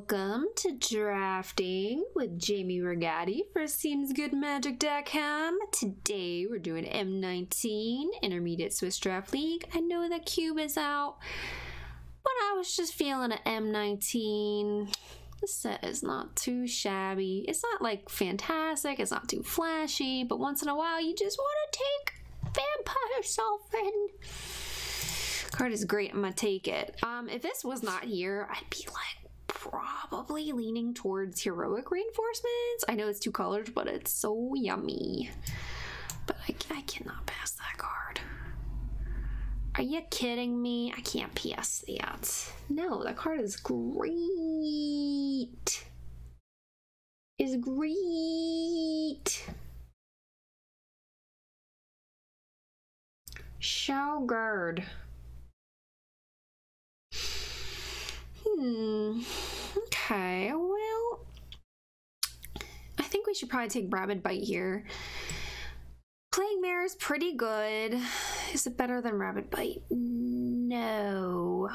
Welcome to drafting with Jamie Rigatti for SeemsGoodMagic.com. Today we're doing M19 Intermediate Swiss Draft League. I know the Cube is out, but I was just feeling an M19. The set is not too shabby. It's not like fantastic, it's not too flashy, but once in a while you just want to take Vampire Sovereign card is great. I'm gonna take it. Um, if this was not here, I'd be like probably leaning towards heroic reinforcements. I know it's two colors, but it's so yummy. But I, I cannot pass that card. Are you kidding me? I can't pass that. No, that card is great. Is great. Showguard. Hmm. Okay, well, I think we should probably take Rabid Bite here. Plague Mare is pretty good. Is it better than Rabid Bite? No.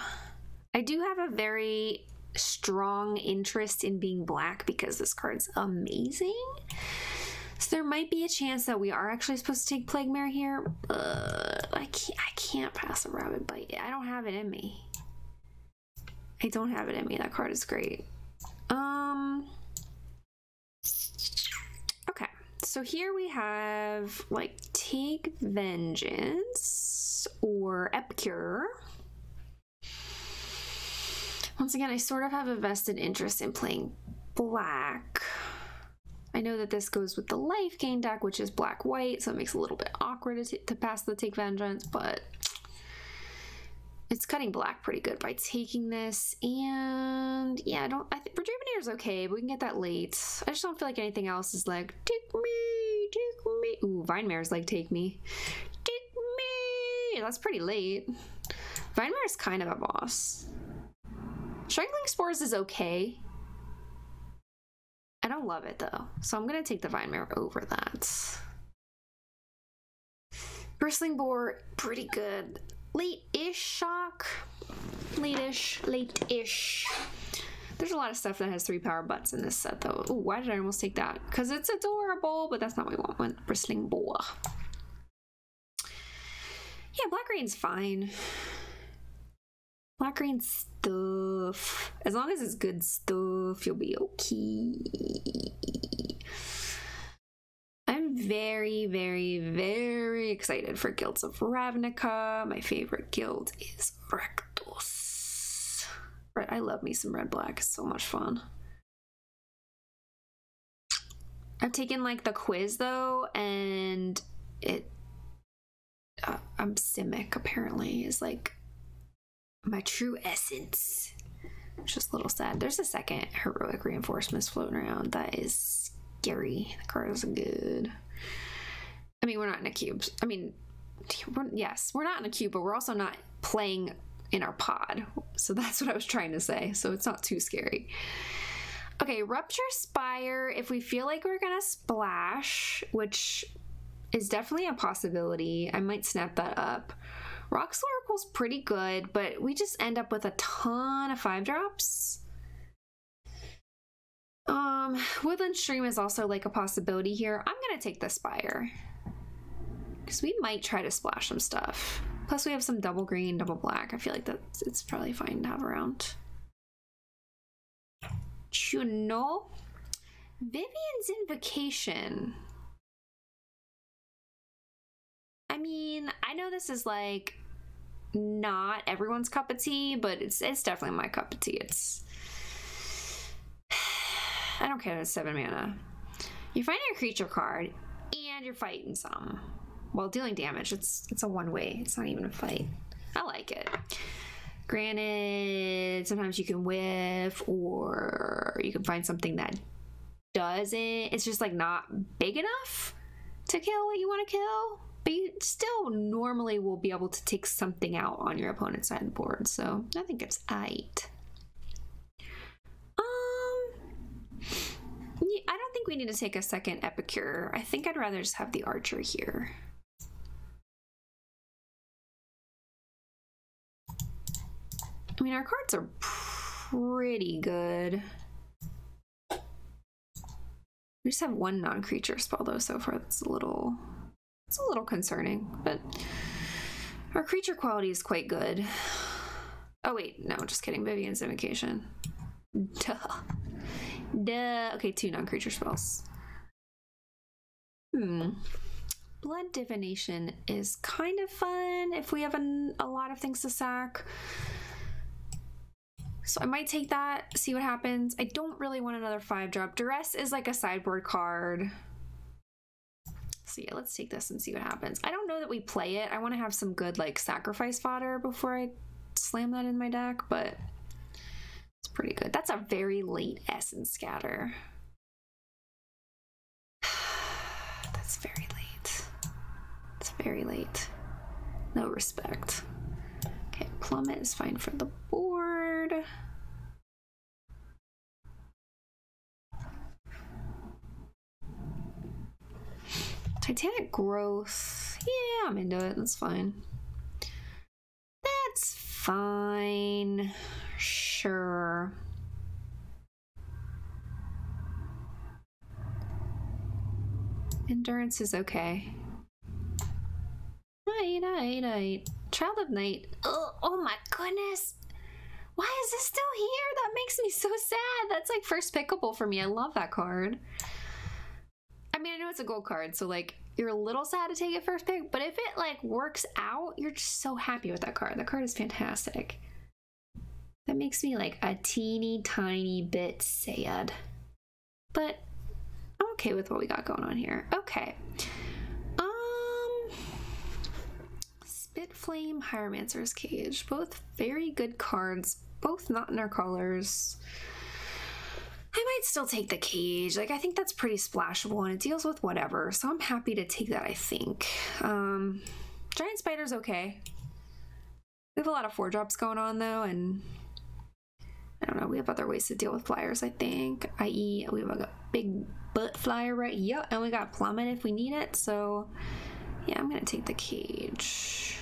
I do have a very strong interest in being black because this card's amazing. So there might be a chance that we are actually supposed to take Plague Mare here. Uh, I can't. I can't pass a Rabid Bite. I don't have it in me. I don't have it in me. That card is great. Um. Okay, so here we have like take vengeance or epicure. Once again, I sort of have a vested interest in playing black. I know that this goes with the life gain deck, which is black white, so it makes it a little bit awkward to, to pass the take vengeance, but it's cutting black pretty good by taking this. And yeah, I don't, I think Rejuvenator is okay, but we can get that late. I just don't feel like anything else is like, take me, take me. Ooh, Vinemare is like, take me, take me. That's pretty late. Vinemare is kind of a boss. Strangling Spores is okay. I don't love it though, so I'm gonna take the Vine Vinemare over that. Bristling Boar, pretty good late-ish shock. Late-ish, late-ish. There's a lot of stuff that has three power butts in this set though. Ooh, why did I almost take that? Because it's adorable, but that's not what we want with Bristling Boar. Yeah, Black Green's fine. Black green stuff. As long as it's good stuff, you'll be okay. Very, very, very excited for Guilds of Ravnica. My favorite guild is Rakdos. Red, I love me some red black. It's so much fun. I've taken like the quiz though, and it. Uh, I'm Simic apparently is like my true essence. Just a little sad. There's a second heroic reinforcements floating around that is scary. The card is good. I mean, we're not in a cube. I mean, we're, yes, we're not in a cube, but we're also not playing in our pod. So that's what I was trying to say. So it's not too scary. Okay, Rupture Spire. If we feel like we're gonna splash, which is definitely a possibility, I might snap that up. Rhox Oracle's pretty good, but we just end up with a ton of five drops. Um, Woodland Stream is also like a possibility here. I'm gonna take the Spire. Because we might try to splash some stuff. Plus we have some double green, double black. I feel like that's it's probably fine to have around. You Chuno. Vivien's Invocation. I mean, I know this is like not everyone's cup of tea, but it's it's definitely my cup of tea. It's I don't care. It's seven mana. You're fighting a creature card, and you're fighting some while dealing damage. It's it's a one way. It's not even a fight. I like it. Granted, sometimes you can whiff, or you can find something that doesn't. It's just like not big enough to kill what you want to kill. But you still normally will be able to take something out on your opponent's side of the board. So I think it's eight. Um, I don't think we need to take a second Epicure. I think I'd rather just have the Archer here. I mean, our cards are pretty good. We just have one non-creature spell though so far. That's a little it's a little concerning, but our creature quality is quite good. Oh wait, no, just kidding. Vivien's invocation. Duh. Duh. Okay, two non-creature spells. Hmm. Blood divination is kind of fun if we have an, a lot of things to sack. So I might take that, see what happens. I don't really want another five drop. Duress is like a sideboard card. So yeah, let's take this and see what happens. I don't know that we play it. I want to have some good like sacrifice fodder before I slam that in my deck, but it's pretty good. That's a very late essence scatter. That's very late. It's very late. No respect. Okay, plummet is fine for the board. Titanic growth. Yeah, I'm into it. That's fine. That's fine. Sure. Endurance is okay. Night, night, night. Child of Night. Oh, oh my goodness. Why is this still here? That makes me so sad. That's like first pickable for me. I love that card. I mean, I know it's a gold card, so like you're a little sad to take it first pick, but if it like works out, you're just so happy with that card. That card is fantastic. That makes me like a teeny tiny bit sad. But I'm okay with what we got going on here. Okay. Um Spit Flame Hieromancer's Cage. Both very good cards, both not in our colors. I might still take the cage. Like I think that's pretty splashable and it deals with whatever. So I'm happy to take that, I think. Um Giant Spider's okay. We have a lot of four drops going on though, and I don't know, we have other ways to deal with flyers, I think. I.e. we have a big butt flyer right here, and we got plummet if we need it, so yeah, I'm gonna take the cage.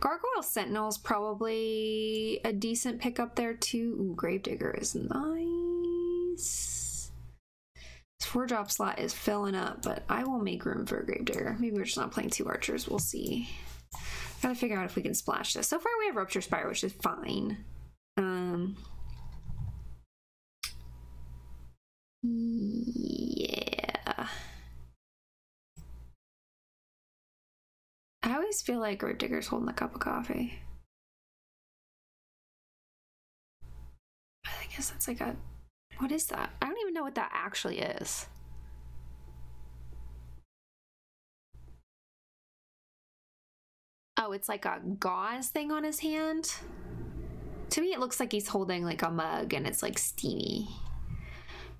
Gargoyle Sentinel is probably a decent pickup there too. Ooh, Gravedigger is nice. This four drop slot is filling up, but I will make room for a Gravedigger. Maybe we're just not playing two archers. We'll see. Gotta figure out if we can splash this. So far we have Rupture Spire, which is fine. Um, yeah. I always feel like Gravedigger's holding a cup of coffee. I guess that's like a. What is that? I don't even know what that actually is. Oh, it's like a gauze thing on his hand. To me, it looks like he's holding like a mug and it's like steamy.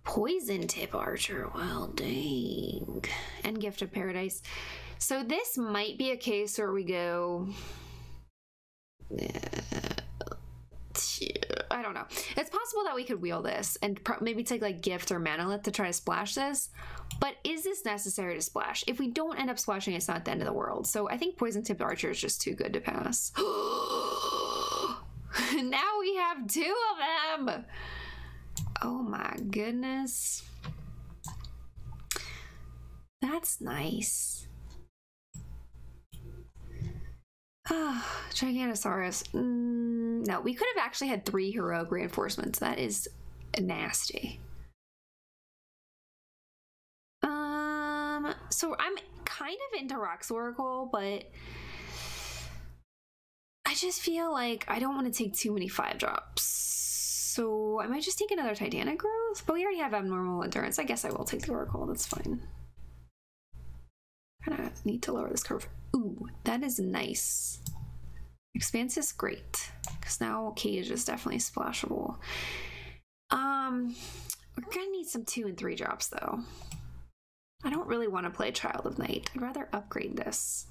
Poison tip archer. Well, dang. And gift of paradise. So this might be a case where we go. Uh, I don't know. It's possible that we could wheel this and maybe take like gift or manalith to try to splash this. But is this necessary to splash? If we don't end up splashing, it's not the end of the world. So I think poison tipped archer is just too good to pass. now we have two of them. Oh my goodness. That's nice. Ah, Gigantosaurus. Mm, no, we could have actually had three heroic reinforcements. That is nasty. Um, so I'm kind of into Rhox Oracle, but I just feel like I don't want to take too many five drops. So I might just take another Titanic growth, but we already have abnormal endurance. I guess I will take the Oracle. That's fine. Kind of need to lower this curve. Ooh, that is nice. Expanse is great because now Cage is definitely splashable. Um, we're gonna need some two and three drops though. I don't really want to play Child of Night. I'd rather upgrade this.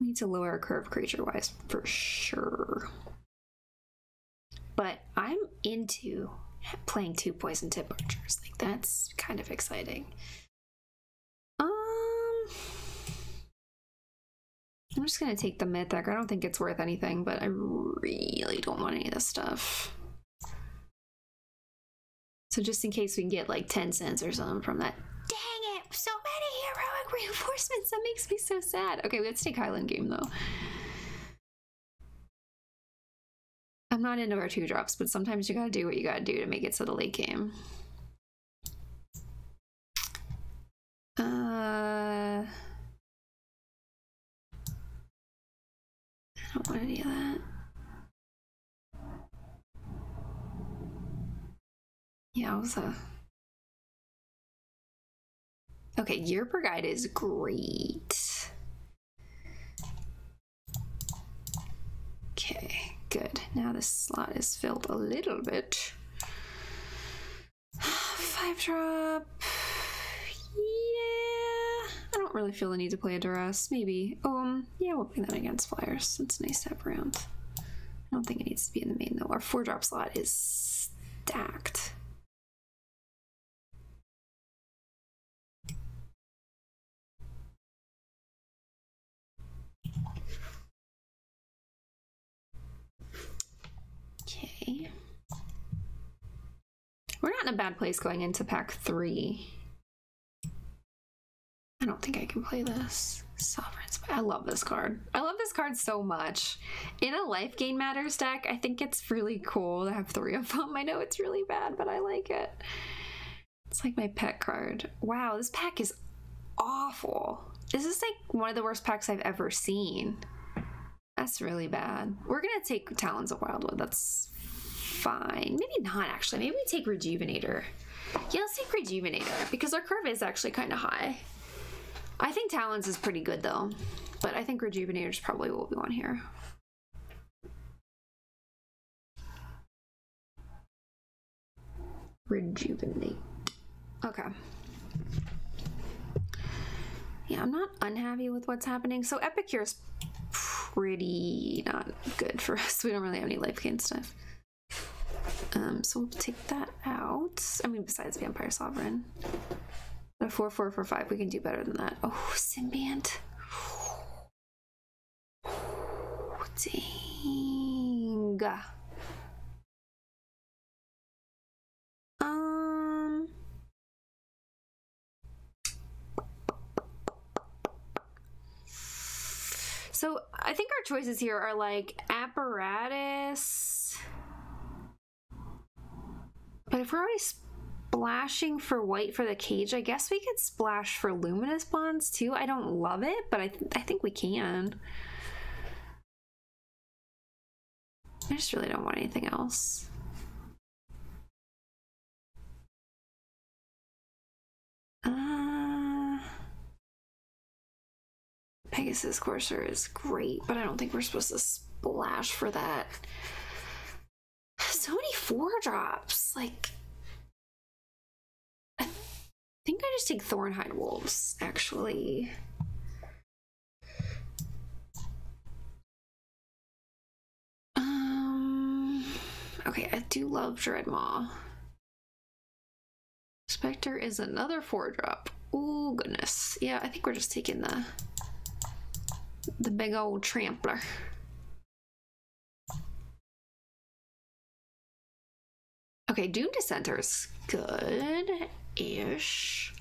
We need to lower our curve creature wise for sure. But I'm into playing two poison tip archers. Like that's kind of exciting. I'm just gonna take the mythic. I don't think it's worth anything, but I really don't want any of this stuff. So just in case we can get like 10 cents or something from that. Dang it! So many heroic reinforcements. That makes me so sad. Okay, let's take Highland game though. I'm not into our two drops, but sometimes you gotta do what you gotta do to make it to the late game. Uh, I don't want any of that. Yeah, I was a. Okay, year per guide is great. Okay, good. Now this slot is filled a little bit. Five drop. I don't really feel the need to play a duress. Maybe. Um, yeah, we'll bring that against flyers. It's nice to have around. I don't think it needs to be in the main though. Our four drop slot is stacked. Okay. We're not in a bad place going into pack three. I don't think I can play this. Sovereigns. I love this card. I love this card so much. In a life gain matters deck, I think it's really cool to have three of them. I know it's really bad, but I like it. It's like my pet card. Wow, this pack is awful. This is like one of the worst packs I've ever seen. That's really bad. We're gonna take Talons of Wildwood. That's fine. Maybe not actually. Maybe we take Rejuvenator. Yeah, let's take Rejuvenator because our curve is actually kind of high. I think Talons is pretty good though, but I think Rejuvenator is probably what we want here. Rejuvenate. Okay. Yeah, I'm not unhappy with what's happening. So Epicure's pretty not good for us. We don't really have any life gain stuff. Um, so we'll take that out. I mean, besides Vampire Sovereign. A 4 4 for 5, we can do better than that. Oh, Symbiont. Dang. Um. So I think our choices here are like apparatus. But if we're already splashing for white for the cage, I guess we could splash for luminous bonds too. I don't love it, but I, th I think we can. I just really don't want anything else. Uh, Pegasus Courser is great, but I don't think we're supposed to splash for that. So many four drops. Like, I just take Thornhide Wolves, actually. Um, okay, I do love Dreadmaw. Spectre is another four drop. Oh goodness. Yeah, I think we're just taking the the big old trampler. Okay, Doom Dissenters good-ish.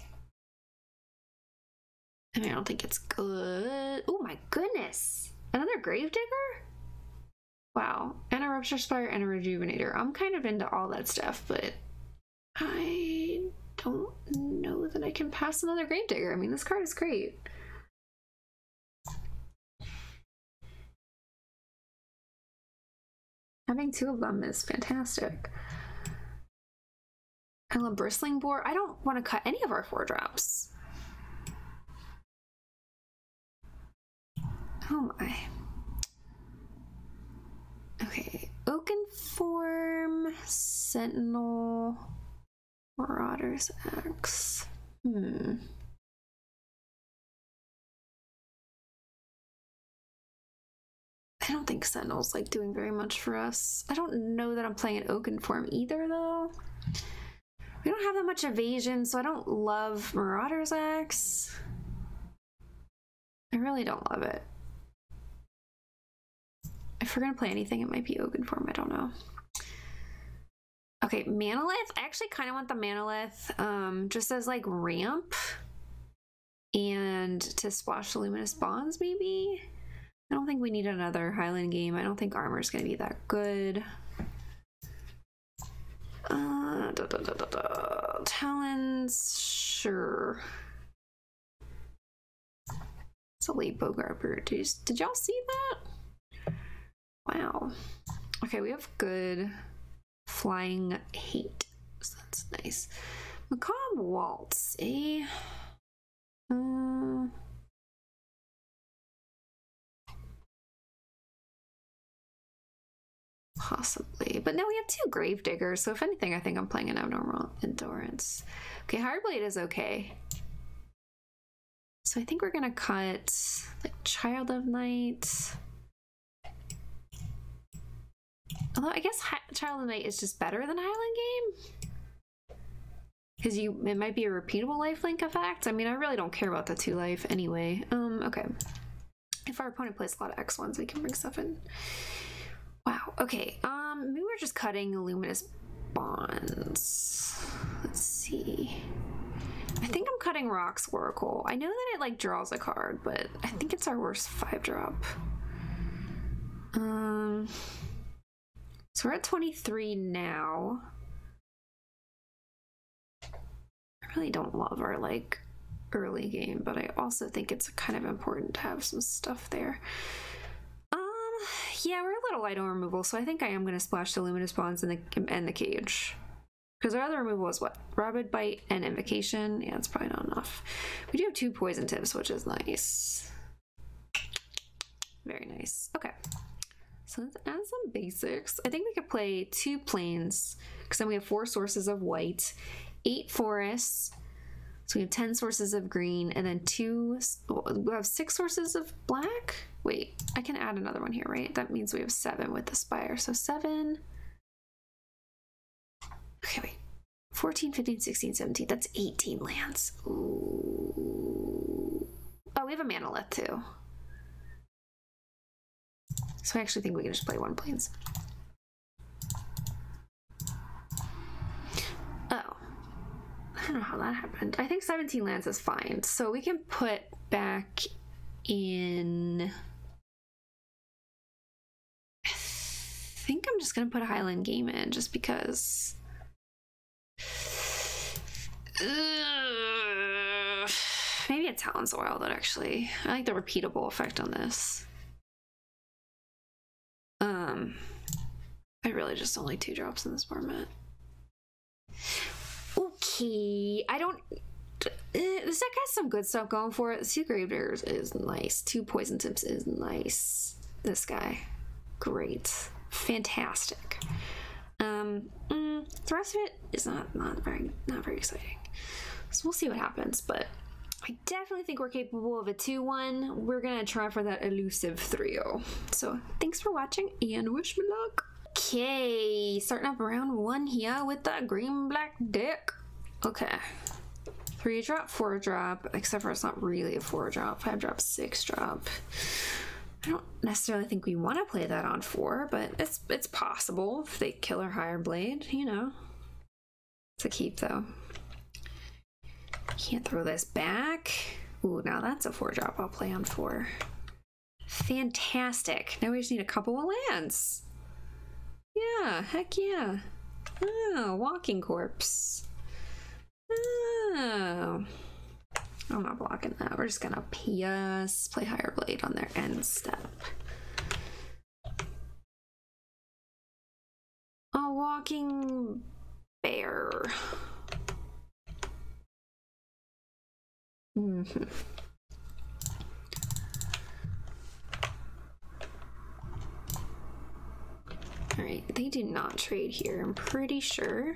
I mean, I don't think it's good. Oh my goodness. Another Gravedigger? Wow. And a Rupture Spire and a Rejuvenator. I'm kind of into all that stuff, but I don't know that I can pass another Gravedigger. I mean, this card is great. Having two of them is fantastic. I love Bristling Boar. I don't want to cut any of our four drops. Oh my. Okay, Oakenform, Sentinel, Marauder's Axe. Hmm. I don't think Sentinel's like doing very much for us. I don't know that I'm playing an Oakenform either though. We don't have that much evasion, so I don't love Marauder's Axe. I really don't love it. If we're gonna play anything, it might be Oakenform, I don't know. Okay, Manalith. I actually kind of want the Manalith um, just as like ramp and to splash the Luminous Bonds, maybe? I don't think we need another Highland game. I don't think armor's going to be that good. Uh, da, da, da, Talons, sure. It's a late Bogart Did, did y'all see that? Wow. Okay, we have good flying hate. So that's nice. Macabre Waltz, eh? Uh, possibly. But now we have two Grave Diggers, so if anything, I think I'm playing an abnormal endurance. Okay, Hired Blade is okay. So I think we're gonna cut like Child of Night. Although I guess Hi Child of Night is just better than Highland Game. Because you it might be a repeatable lifelink effect. I mean, I really don't care about the two life anyway. Um, okay. If our opponent plays a lot of X ones, we can bring stuff in. Wow, okay. Um, maybe we're just cutting luminous bonds. Let's see. I think I'm cutting Rhox Oracle. I know that it like draws a card, but I think it's our worst five drop. Um so we're at 23 now. I really don't love our like early game, but I also think it's kind of important to have some stuff there. Yeah, we're a little light on removal, so I think I am going to splash the Luminous Bonds in the, and the Cage. Because our other removal is what? Rabid Bite and Invocation? Yeah, it's probably not enough. We do have two Poison Tips, which is nice. Very nice. Okay. So let's add some basics. I think we could play two Plains, because then we have four sources of white, eight forests. So we have 10 sources of green and then two, we have six sources of black. Wait, I can add another one here, right? That means we have seven with the spire. So seven. Okay, wait. 14, 15, 16, 17. That's 18 lands. Ooh. Oh, we have a manalith too. So I actually think we can just play one Plains. Oh. I don't know how that happened. I think 17 lands is fine. So we can put back in... think I'm just to put Highland game in just because... maybe a Talon's Oil, that actually. I like the repeatable effect on this. Um, I really just don't two drops in this format. Okay, I don't. Uh, this deck has some good stuff going for it. Two Gravediggers is nice. Two Poison Tips is nice. This guy, great, fantastic. Um, mm, the rest of it is not not very not very exciting. So we'll see what happens, but I definitely think we're capable of a 2-1. We're gonna try for that elusive 3-0. So thanks for watching and wish me luck. Okay, starting up round one here with the green black deck. Okay. Three drop, four drop, except for it's not really a four drop, five drop, six drop. I don't necessarily think we want to play that on four, but it's it's possible if they kill our Hired Blade, you know. It's a keep though. Can't throw this back. Ooh, now that's a four drop I'll play on four. Fantastic. Now we just need a couple of lands. Yeah, heck yeah. Oh, walking corpse. Oh. I'm not blocking that. We're just gonna PS play Hired Blade on their end step. A walking bear. Mm -hmm. All right, they do not trade here, I'm pretty. Sure.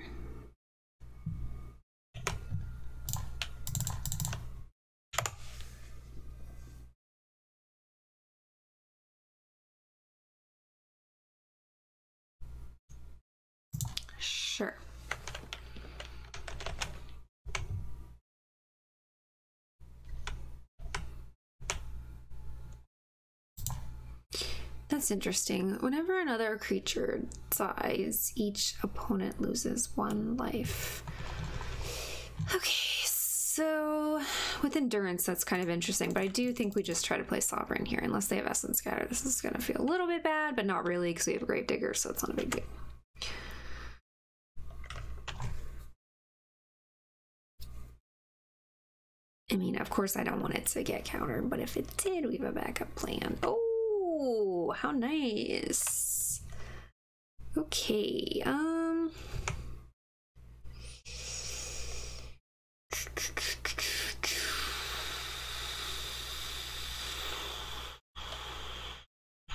That's interesting. Whenever another creature dies, each opponent loses one life. Okay, so with endurance, that's kind of interesting, but I do think we just try to play sovereign here, unless they have essence scatter. This is gonna feel a little bit bad, but not really because we have a grave digger, so it's not a big deal. I mean, of course, I don't want it to get countered, but if it did, we have a backup plan. Oh, how nice. Okay, um.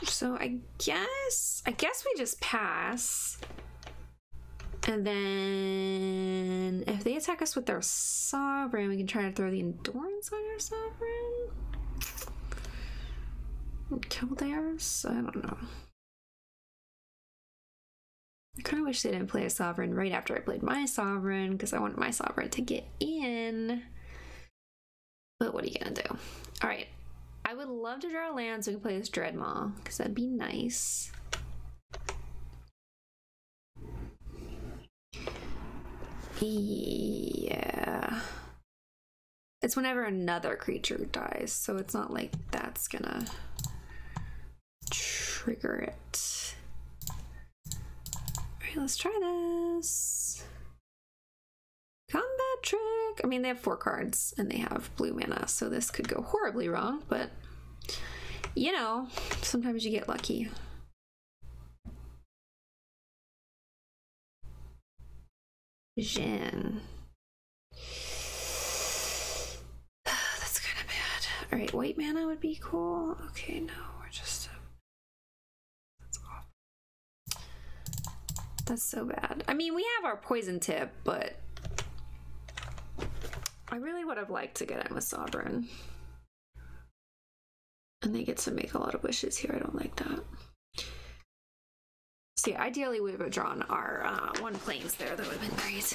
So I guess, I guess we just pass. And then if they attack us with their sovereign, we can try to throw the endurance on our sovereign. Kill theirs? I don't know. I kind of wish they didn't play a sovereign right after I played my sovereign because I wanted my sovereign to get in. But what are you gonna do? All right, I would love to draw a land so we can play this Dreadmaw because that'd be nice. Yeah. It's whenever another creature dies, so it's not like that's gonna trigger it. Alright, let's try this. Combat trick! I mean, they have four cards and they have blue mana, so this could go horribly wrong, but you know, sometimes you get lucky. Djinn. That's kind of bad. All right, white mana would be cool. Okay, no, That's so bad. I mean, we have our poison tip, but I really would have liked to get in with Sovereign. And they get to make a lot of wishes here. I don't like that. See, ideally we would have drawn our uh, one Plains there. That would have been great.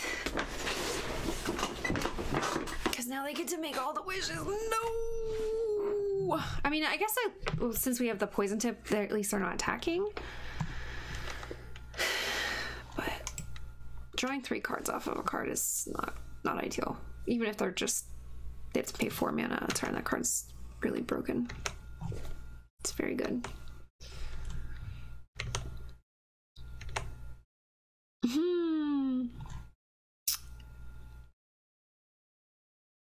Because now they get to make all the wishes. No! I mean, I guess I, since we have the poison tip, at least they're not attacking. Drawing three cards off of a card is not not ideal. Even if they're just they have to pay four mana a turn. That card's really broken. It's very good. Hmm.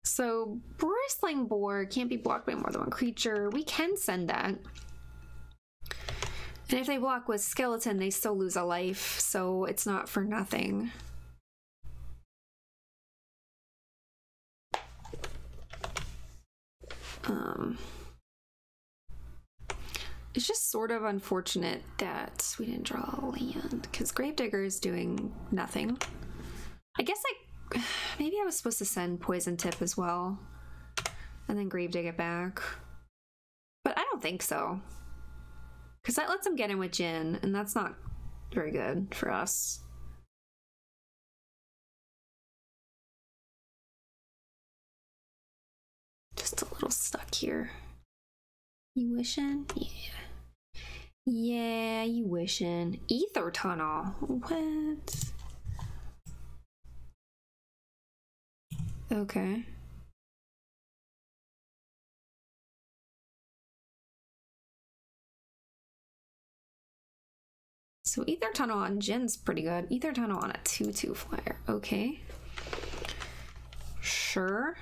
So bristling boar can't be blocked by more than one creature. We can send that. And if they block with skeleton, they still lose a life, so it's not for nothing. Um, it's just sort of unfortunate that we didn't draw land because Gravedigger is doing nothing. I guess I maybe I was supposed to send Poison Tip as well and then Gravedigger it back. But I don't think so. Because that lets him get in with Djinn, and that's not very good for us. Just a little stuck here. You wishing? Yeah. Yeah, you wishing. Aether Tunnel. What? Okay. So Aether Tunnel on Djinn's pretty good. Aether Tunnel on a 2-2 flyer. Okay. Sure.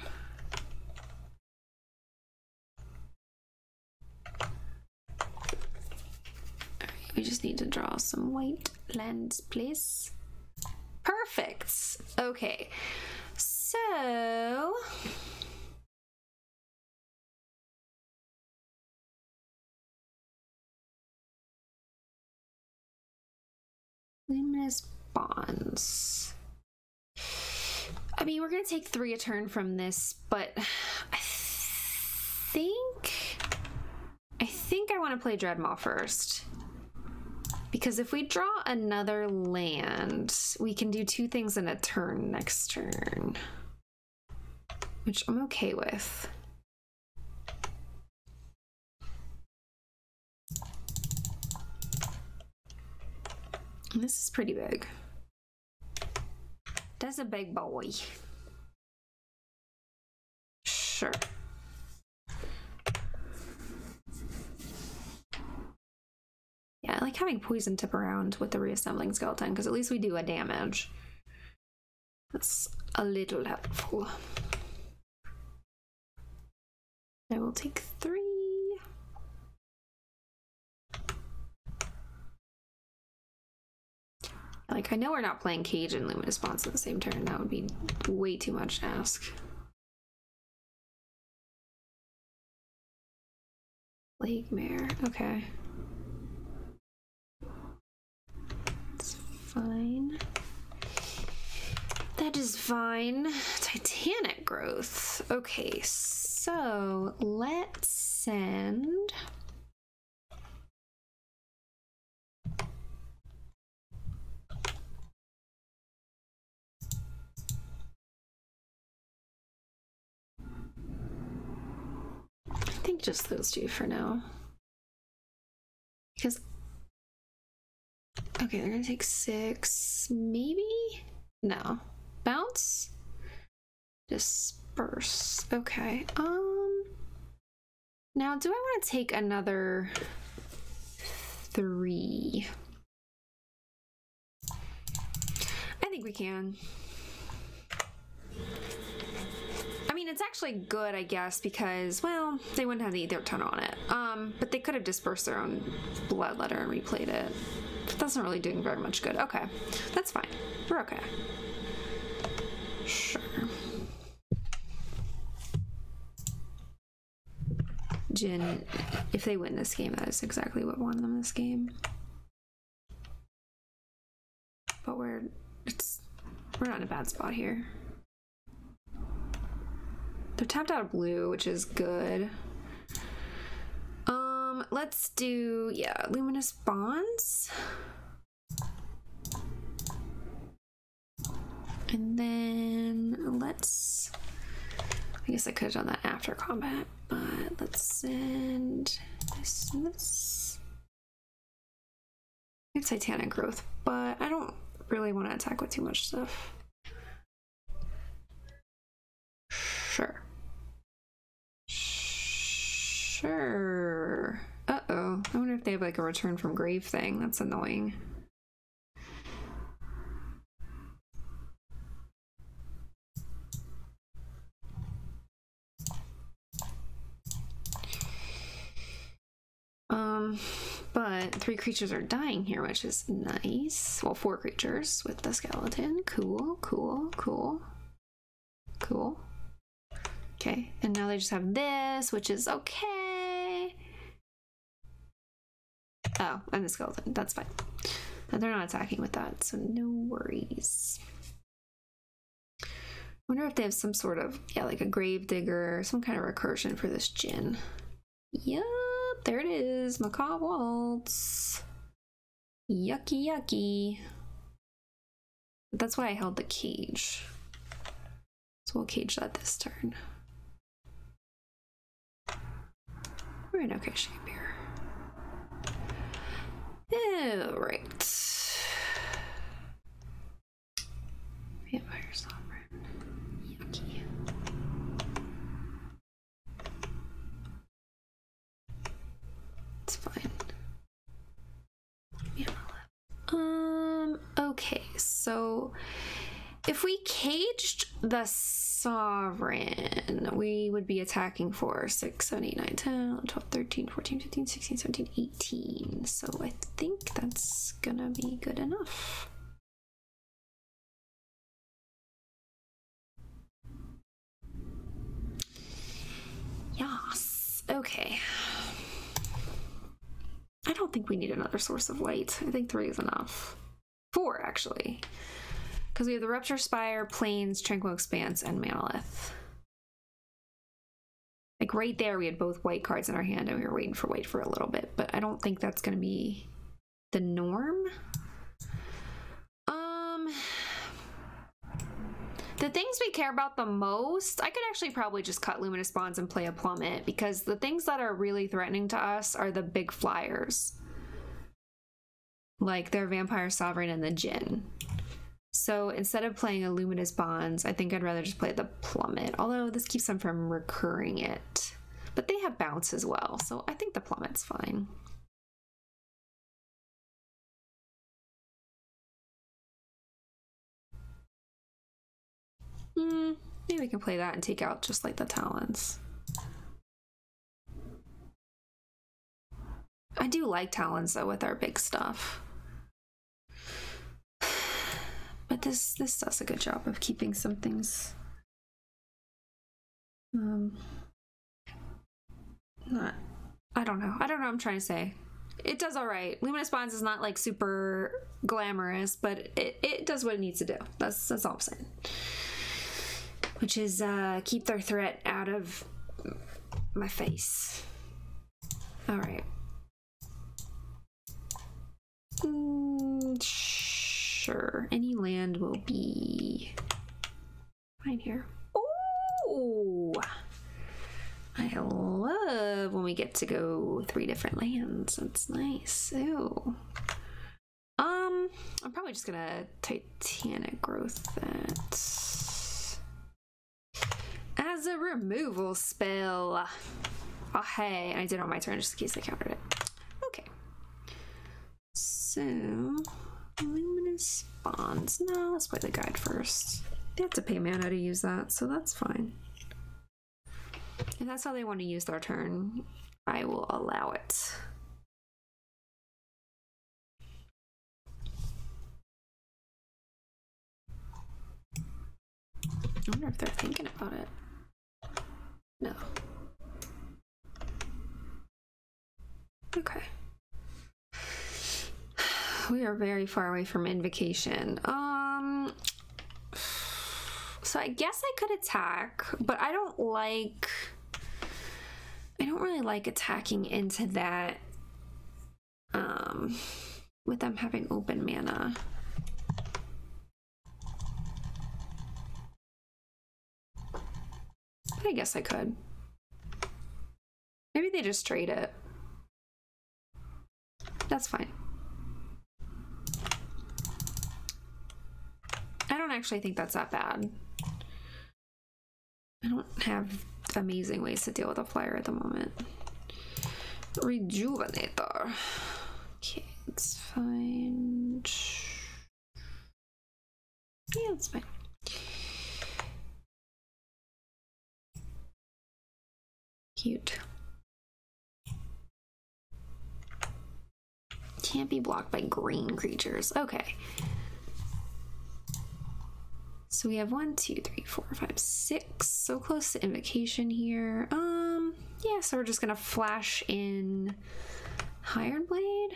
We just need to draw some white lands, please. Perfect. Okay. So... Luminous Bonds. I mean, we're going to take three a turn from this, but I think... I think I want to play Dreadmaw first. Because if we draw another land, we can do two things in a turn next turn. Which I'm okay with. This is pretty big. That's a big boy. Sure. Yeah, I like having poison tip around with the reassembling skeleton because at least we do a damage. That's a little helpful. I will take three. Like, I know we're not playing Cage and Luminous Bonds at the same turn. That would be way too much to ask. Plague Mare, okay. It's fine. That is fine. Titanic growth. Okay, so let's send. I just those two for now. Because. Okay, they're gonna take six, maybe? No. Bounce? Disperse. Okay. Um. Now, do I want to take another three? I think we can. It's actually good, I guess, because, well, they wouldn't have the Aether Tunnel on it. Um, but they could have dispersed their own Bloodletter and replayed it. That's not really doing very much good. Okay, that's fine. We're okay. Sure. Djinn, if they win this game, that is exactly what won them this game. But we're it's we're not in a bad spot here. They're tapped out of blue, which is good. Um, let's do yeah, luminous bonds. And then let's I guess I could have done that after combat, but let's send this and this. It's Titanic growth, but I don't really want to attack with too much stuff. Sure. Sure. Uh oh. I wonder if they have like a return from grave thing. That's annoying. Um, but three creatures are dying here, which is nice. Well, four creatures with the skeleton. Cool, cool, cool, cool. Okay, and now they just have this, which is okay. Oh, and the skeleton. That's fine. They're not attacking with that, so no worries. I wonder if they have some sort of, yeah, like a grave digger, some kind of recursion for this Djinn. Yup, there it is. Macabre Waltz. Yucky, yucky. That's why I held the cage. So we'll cage that this turn. We're in okay shape All right. Vampire Sovereign. Yucky. It's fine. Yeah. Um, okay, so if we caged the sovereign, we would be attacking for 6, 7, 8, 9, 10, 11, 12, 13, 14, 15, 16, 17, 18. So I think that's gonna be good enough. Yes. Okay. I don't think we need another source of light. I think three is enough. Four, actually. Because we have the Rupture Spire, Plains, Tranquil Expanse, and Manalith. Like right there, we had both white cards in our hand and we were waiting for white for a little bit, but I don't think that's going to be the norm. Um, the things we care about the most, I could actually probably just cut Luminous Bonds and play a Plummet because the things that are really threatening to us are the big flyers. like their Vampire Sovereign and the Djinn. So instead of playing a Luminous Bonds, I think I'd rather just play the Plummet, although this keeps them from recurring it. But they have bounce as well, so I think the Plummet's fine. Hmm, maybe we can play that and take out just like the Talons. I do like Talons though with our big stuff. But this this does a good job of keeping some things um not I don't know. I don't know what I'm trying to say. It does all right. Luminous Bonds is not like super glamorous, but it, it does what it needs to do. That's that's all I'm saying. Which is uh keep their threat out of my face. All right. Mm, sure. Any land will be fine here. Oh! I love when we get to go three different lands. That's nice. Ooh. Um, I'm probably just gonna Titanic Growth that as a removal spell. Oh, hey, I did it on my turn just in case I countered it. Okay. So, luminous bonds. No, let's play the guide first. They have to pay mana to use that, so that's fine. If that's how they want to use their turn, I will allow it. I wonder if they're thinking about it. No. Okay. We are very far away from invocation. Um so I guess I could attack, but I don't like I don't really like attacking into that um with them having open mana. I guess I could. Maybe they just trade it. That's fine. Don't actually think that's that bad. I don't have amazing ways to deal with a flyer at the moment. Rejuvenator. Okay, it's fine. Yeah, it's fine. Cute. Can't be blocked by green creatures. Okay. So we have one, two, three, four, five, six. So close to invocation here. Um, yeah, so we're just gonna flash in Hired Blade.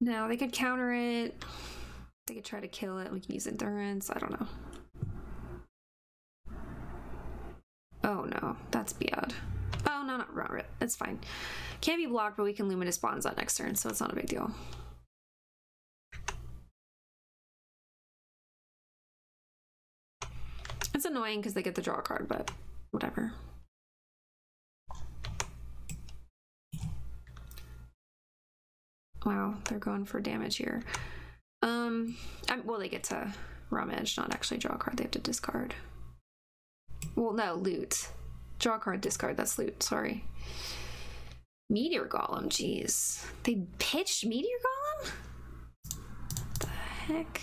Now they could counter it. They could try to kill it. We can use endurance. I don't know. Oh no, that's bad. Oh no, not wrong. It's fine. Can't be blocked, but we can luminous bonds on next turn, so it's not a big deal. It's annoying because they get the draw card, but whatever. Wow, they're going for damage here. Um, I'm, well, they get to rummage, not actually draw a card. They have to discard. Well, no, loot. Draw card, discard. That's loot. Sorry. Meteor Golem. Jeez. They pitched Meteor Golem? What the heck?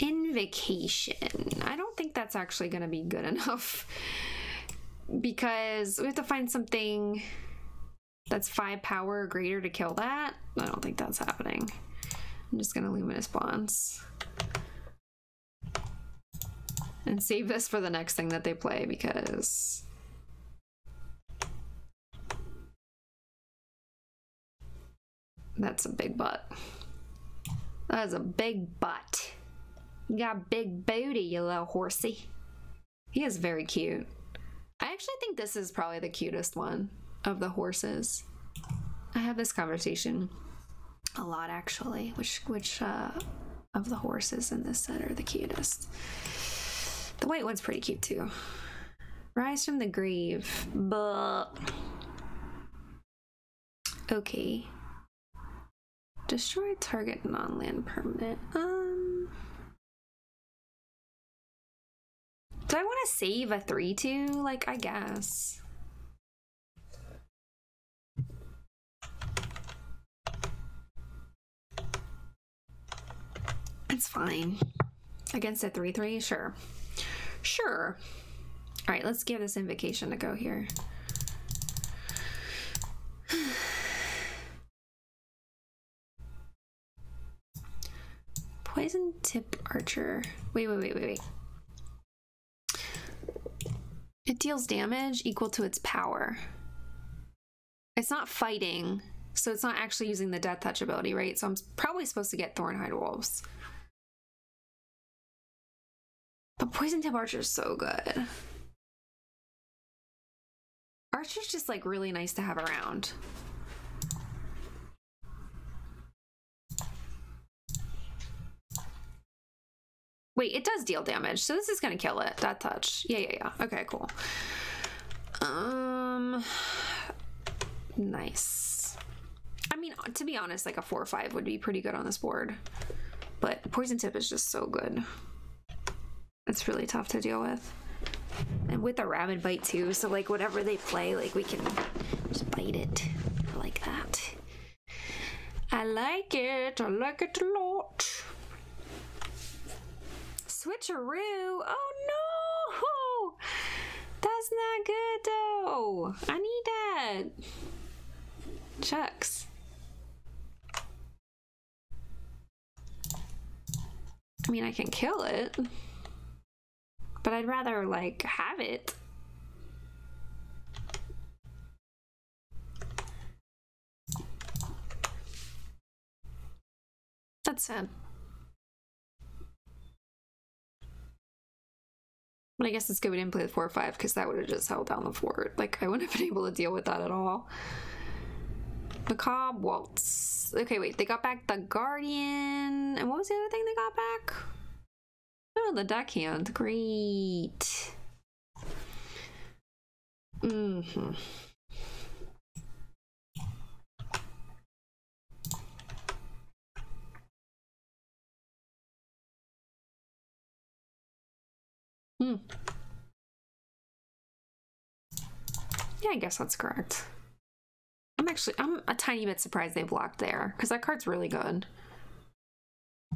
Invocation. I don't think that's actually going to be good enough because we have to find something that's five power or greater to kill that. I don't think that's happening. I'm just gonna luminous bonds. And save this for the next thing that they play because that's a big butt. That is a big butt. You got big booty, you little horsey. He is very cute. I actually think this is probably the cutest one of the horses. I have this conversation a lot actually, which which uh, of the horses in this set are the cutest. The white one's pretty cute too. Rise from the grave, but okay. Destroy target non-land permanent. Um, do I want to save a three-two? Like, I guess. It's fine. Against a 3 3? Sure. Sure. All right, let's give this invocation a go here. Poison tip archer. Wait, wait, wait, wait, wait. It deals damage equal to its power. It's not fighting, so it's not actually using the death touch ability, right? So I'm probably supposed to get Thornhide Wolves. But Poison Tip Archer is so good. Archer's just like really nice to have around. Wait, it does deal damage, so this is gonna kill it. That touch. Yeah, yeah, yeah. Okay, cool. Um, nice. I mean, to be honest, like a four or five would be pretty good on this board, but poison tip is just so good. It's really tough to deal with. And with a rabid bite too, so like whatever they play, like we can just bite it. Like that. I like it. I like it a lot. Switcheroo. Oh no! That's not good though. I need that. Chucks. I mean, I can kill it but I'd rather like have it. That's sad. But I guess it's good we didn't play the 4 or 5 because that would have just held down the fort. Like, I wouldn't have been able to deal with that at all. Macabre Waltz. Okay, wait, they got back the Guardian. And what was the other thing they got back? Oh, the deckhand. Great. Mm-hmm. Hmm. Hmm. Yeah, I guess that's correct. I'm actually, I'm a tiny bit surprised they blocked there, because that card's really good.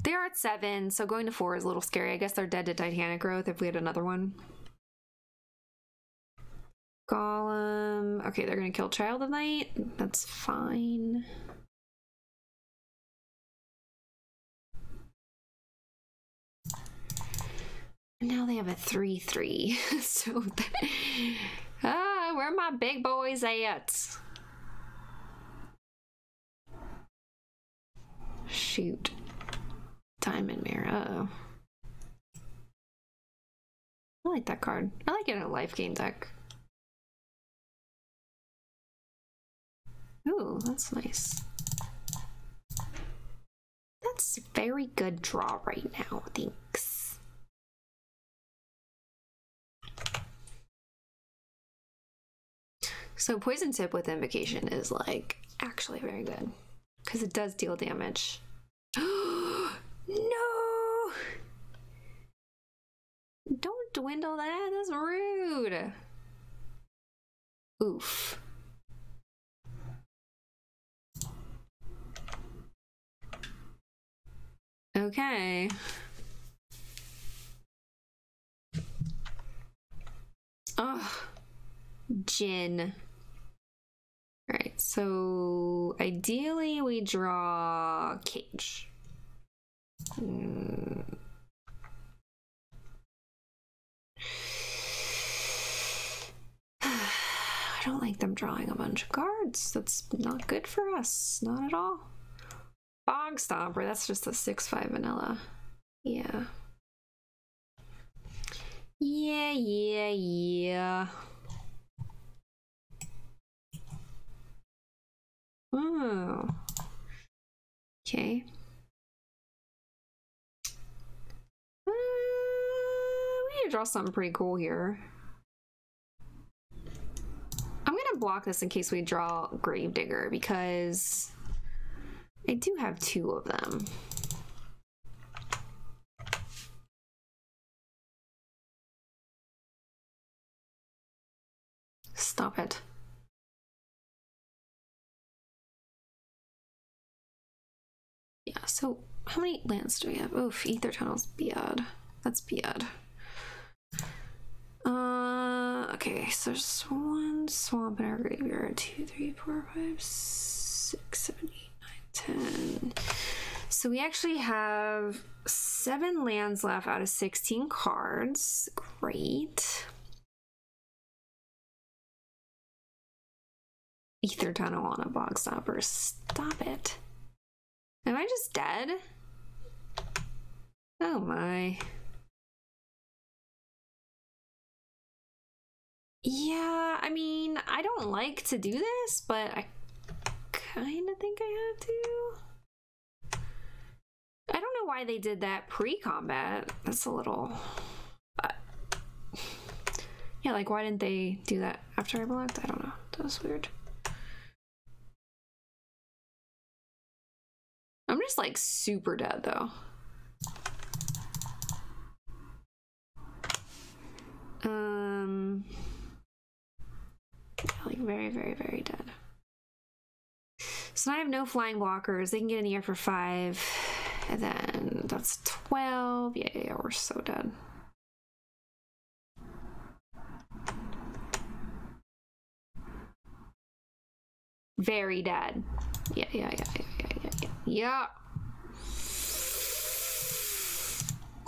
They are at seven, so going to four is a little scary. I guess they're dead to Titanic growth if we had another one. Golem. Okay, they're gonna kill Child of Night. That's fine. Now they have a 3-3. so, ah, where are my big boys at? Shoot. Diamond Mare. Uh oh. I like that card. I like it in a life game deck. Ooh, that's nice. That's very good draw right now, thanks. So Poison Tip with Invocation is like actually very good because it does deal damage. No! Don't dwindle that. That's rude. Oof. Okay. Oh, Djinn. All right, so ideally we draw Cage. Hmm. I don't like them drawing a bunch of cards. That's not good for us. Not at all. Bogstomper, that's just a 6-5 vanilla. Yeah. Yeah, yeah, yeah. Ooh, Okay. Uh, we need to draw something pretty cool here. I'm gonna block this in case we draw Gravedigger because I do have two of them. Stop it. So how many lands do we have? Oof, Aether Tunnel's bad. That's bad. Uh, okay, so there's one swamp in our graveyard. Two, three, four, five, six, seven, eight, nine, ten. So we actually have seven lands left out of 16 cards. Great. Ether Tunnel on a bogstomper. Stop it. Am I just dead? Oh my. Yeah, I mean, I don't like to do this, but I kind of think I have to. I don't know why they did that pre-combat. That's a little... Uh, yeah, like why didn't they do that after I blocked? I don't know. That was weird. I'm just like super dead though. Um, like very, very, very dead. So I have no flying blockers. They can get in the air for five. And then that's 12. Yeah, yeah, yeah we're so dead. Very dead. Yeah, yeah, yeah, yeah, yeah, yeah.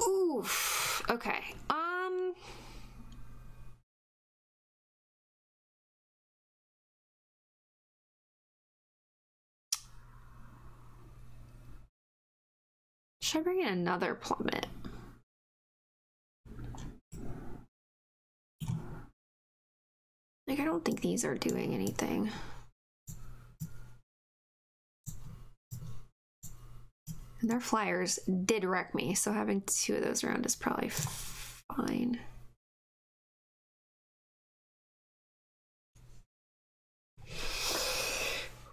Oof. Okay. Um. Should I bring in another plummet? Like, I don't think these are doing anything. Their flyers did wreck me, so having two of those around is probably fine.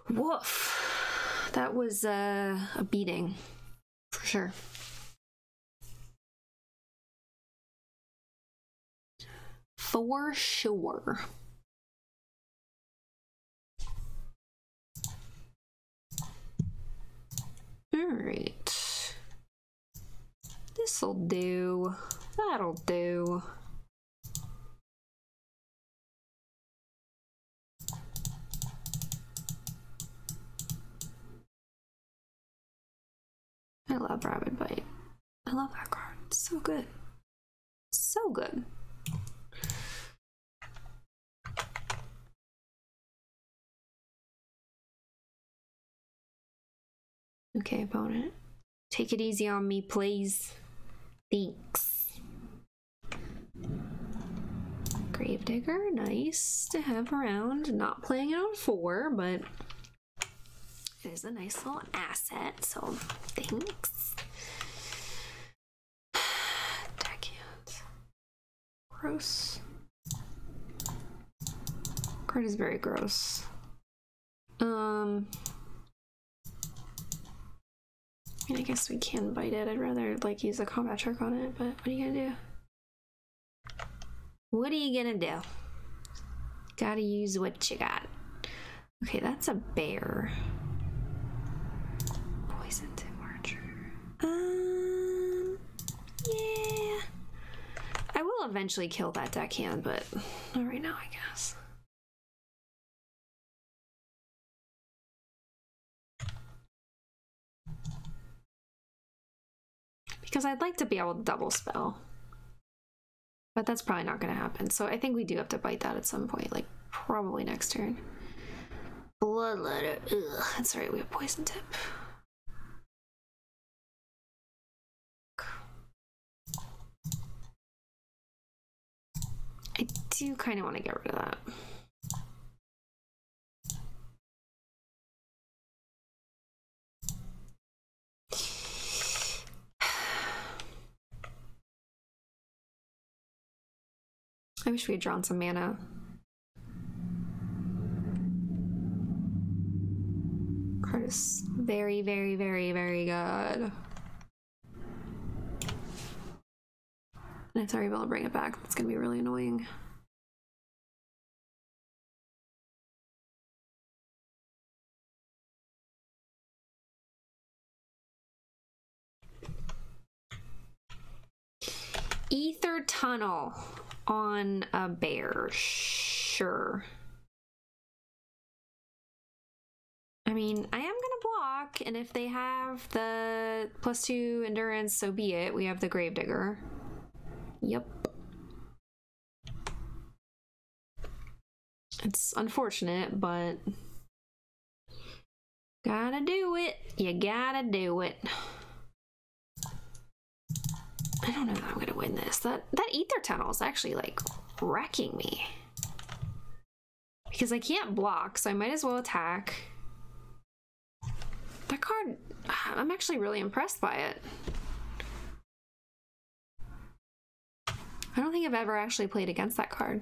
Woof. That was uh, a beating, for sure. For sure. Alright. This'll do. That'll do. I love Rabid Bite. I love that card. It's so good. So good. Okay, opponent. Take it easy on me, please. Thanks. Gravedigger, nice to have around. Not playing it on four, but it is a nice little asset, so thanks. Deckhand. Gross. Card is very gross. Um mean, I guess we can bite it. I'd rather like use a combat trick on it, but what are you gonna do? What are you gonna do? Gotta use what you got. Okay, that's a bear. Poison archer. Um, yeah. I will eventually kill that deckhand, but not right now, I guess. Because I'd like to be able to double spell. But that's probably not going to happen. So I think we do have to bite that at some point, like probably next turn. Bloodletter. Ugh, that's right, we have poison tip. I do kind of want to get rid of that. I wish we had drawn some mana. Card is very, very, very, very good. And it's already able to bring it back. That's gonna be really annoying. Aether tunnel on a bear. Sure. I mean, I am gonna block, and if they have the plus two endurance, so be it. We have the gravedigger. Yep. It's unfortunate, but gotta do it. You gotta do it. I don't know that I'm gonna win this. That that Aether tunnel is actually like wrecking me. Because I can't block, so I might as well attack. That card, I'm actually really impressed by it. I don't think I've ever actually played against that card.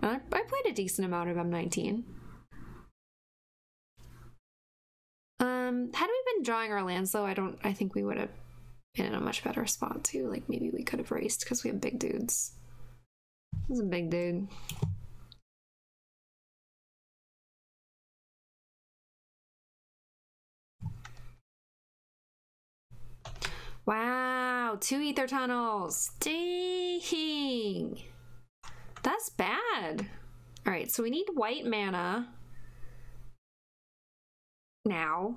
I, I played a decent amount of M19. Um, had we been drawing our lands though, I don't I think we would have been in a much better spot too. Like maybe we could have raced because we have big dudes. This is a big dude. Wow, two Aether tunnels. Dang. That's bad. All right, so we need white mana now.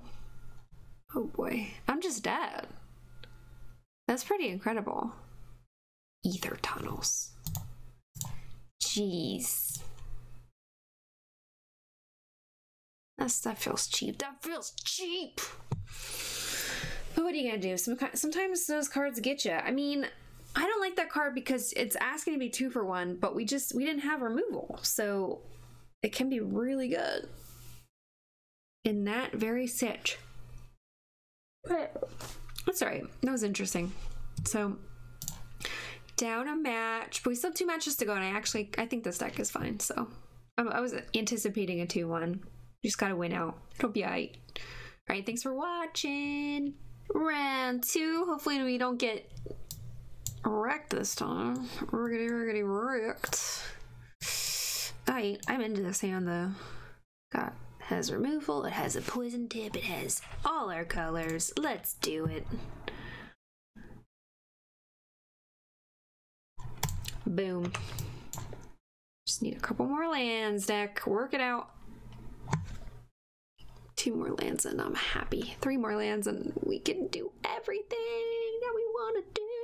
Oh boy, I'm just dead. That's pretty incredible. Aether tunnels. Jeez. That's, that feels cheap. That feels cheap. But what are you gonna do? Some, sometimes those cards get you. I mean, I don't like that card because it's asking to be two for one, but we just we didn't have removal, so it can be really good in that very sitch. But that's all right. That was interesting. So down a match, but we still have two matches to go, and I actually I think this deck is fine. So I, was anticipating a two one. Just gotta win out. It'll be alright. All right. Thanks for watching. Round two. Hopefully we don't get wrecked this time. Riggedy riggedy wrecked. I I'm into this hand though. Got has removal, it has a poison tip, it has all our colors. Let's do it. Boom. Just need a couple more lands, deck. Work it out. Two more lands and I'm happy. Three more lands and we can do everything that we want to do.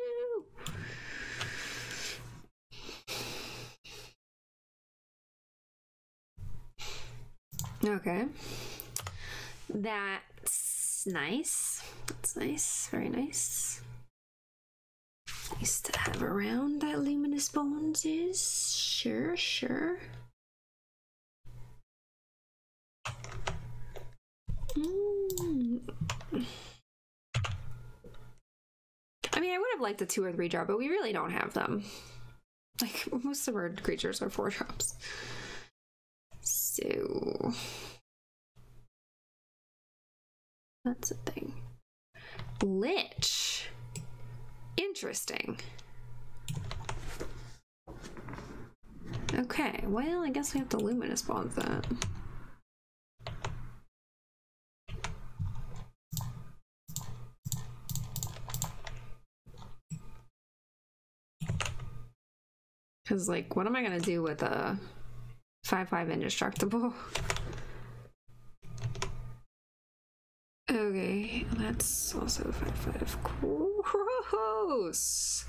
Okay. That's nice. That's nice. Very nice. Nice to have around that luminous bonds is. Sure, sure. Mm. I mean, I would have liked a two or three drop, but we really don't have them. Like, most of our creatures are four drops. So. That's a thing. Lich. Interesting. Okay, well, I guess we have to luminous bond that. Because, like, what am I going to do with a 5-5 indestructible? Okay, that's also 5-5. Gross!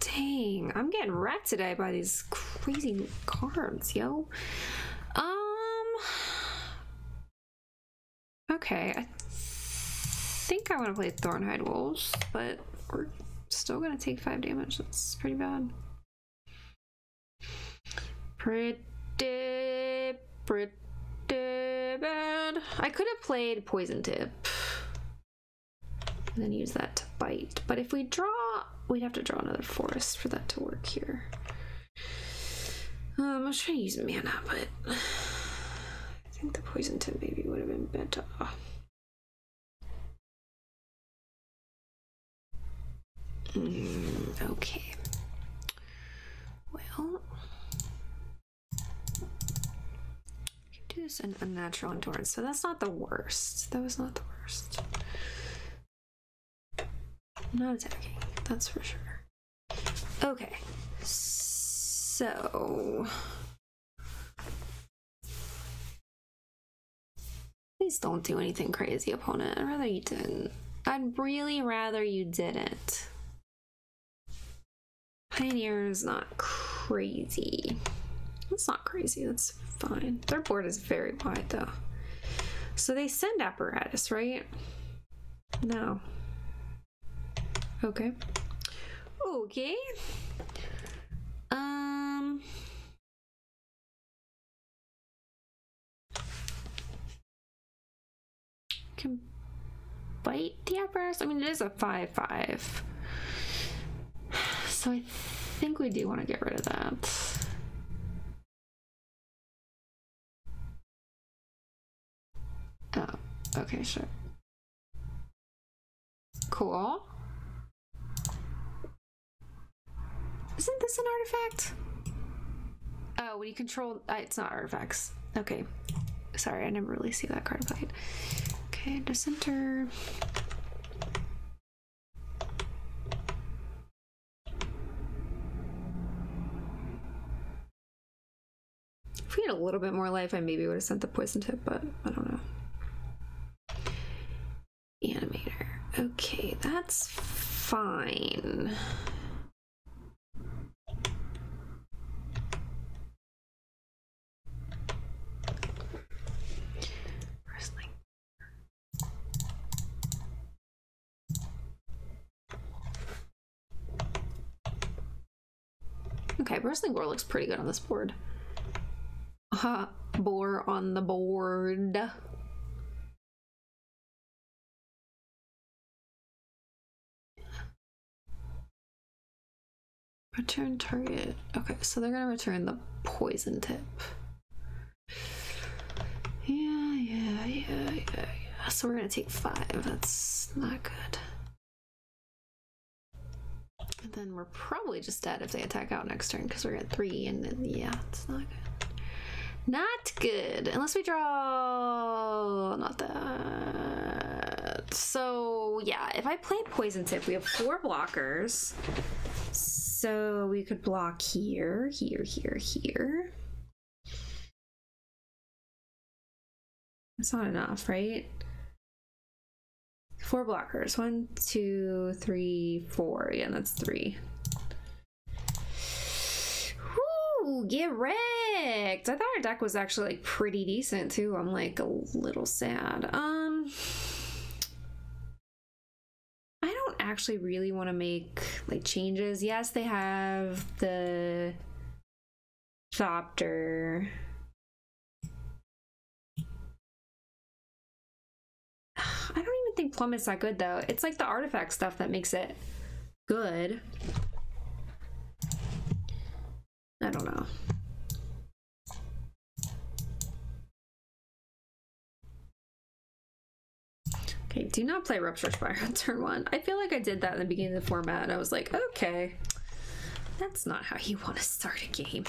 Dang, I'm getting wrecked today by these crazy cards, yo. Um... Okay, I think I want to play Thornhide Wolves, but we're still gonna take five damage. That's pretty bad. Pretty, pretty bad. I could have played Poison Tip and then use that to bite. But if we draw we'd have to draw another forest for that to work here. Um, I was trying to use mana, but I think the poison tip maybe would have been better. Mm, okay. Well, do this an unnatural endurance, so that's not the worst. That was not the worst. Not attacking, that's for sure. Okay, so. Please don't do anything crazy, opponent. I'd rather you didn't. I'd really rather you didn't. Pioneer is not crazy. That's not crazy. That's fine. Their board is very wide, though. So they send apparatus, right? No. Okay. Okay. Um. Can bite the apparatus? I mean, it is a 5 5. So I think we do want to get rid of that. Oh, okay, sure. Cool. Isn't this an artifact? Oh, when you control, uh, it's not artifacts. Okay. Sorry, I never really see that card played. Okay, dissenter. If we had a little bit more life, I maybe would have sent the poison tip, but I don't know. Animator. Okay, that's fine. Wrestling. Okay, Bristling Boar looks pretty good on this board. Boar on the board. Return target. Okay, so they're gonna return the poison tip. Yeah, yeah, yeah, yeah, yeah. So we're gonna take five. That's not good. And then we're probably just dead if they attack out next turn because we're at three, and then yeah, it's not good. Not good unless we draw. Not that. So yeah, if I play poison tip, we have four blockers. So we could block here, here, here, here. That's not enough, right? Four blockers. One, two, three, four. Yeah, that's three. Get wrecked. I thought our deck was actually like pretty decent too. I'm like a little sad. Um I don't actually really want to make like changes. Yes, they have the Thopter. I don't even think Plummet's that good though. It's like the artifact stuff that makes it good. I don't know. Okay, do not play Rupture Spire on turn one. I feel like I did that in the beginning of the format I was like, okay, that's not how you want to start a game.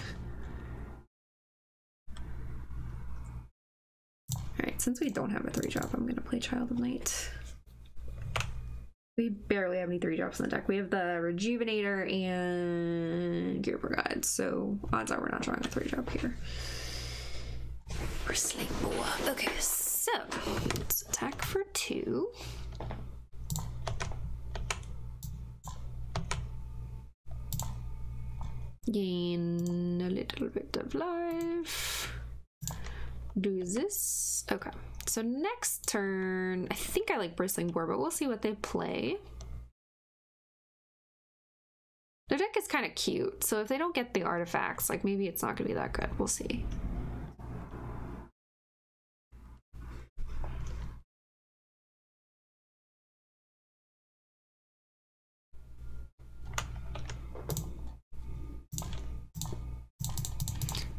Alright, since we don't have a three drop, I'm gonna play Child of Night. We barely have any three drops in the deck. We have the Rejuvenator and Gearper Guide, so odds are we're not drawing a three drop here. Bristling Boar. Okay, so let's attack for two. Gain a little bit of life do this. Okay, so next turn, I think I like Bristling Boar, but we'll see what they play. Their deck is kind of cute, so if they don't get the artifacts, like maybe it's not gonna be that good. We'll see.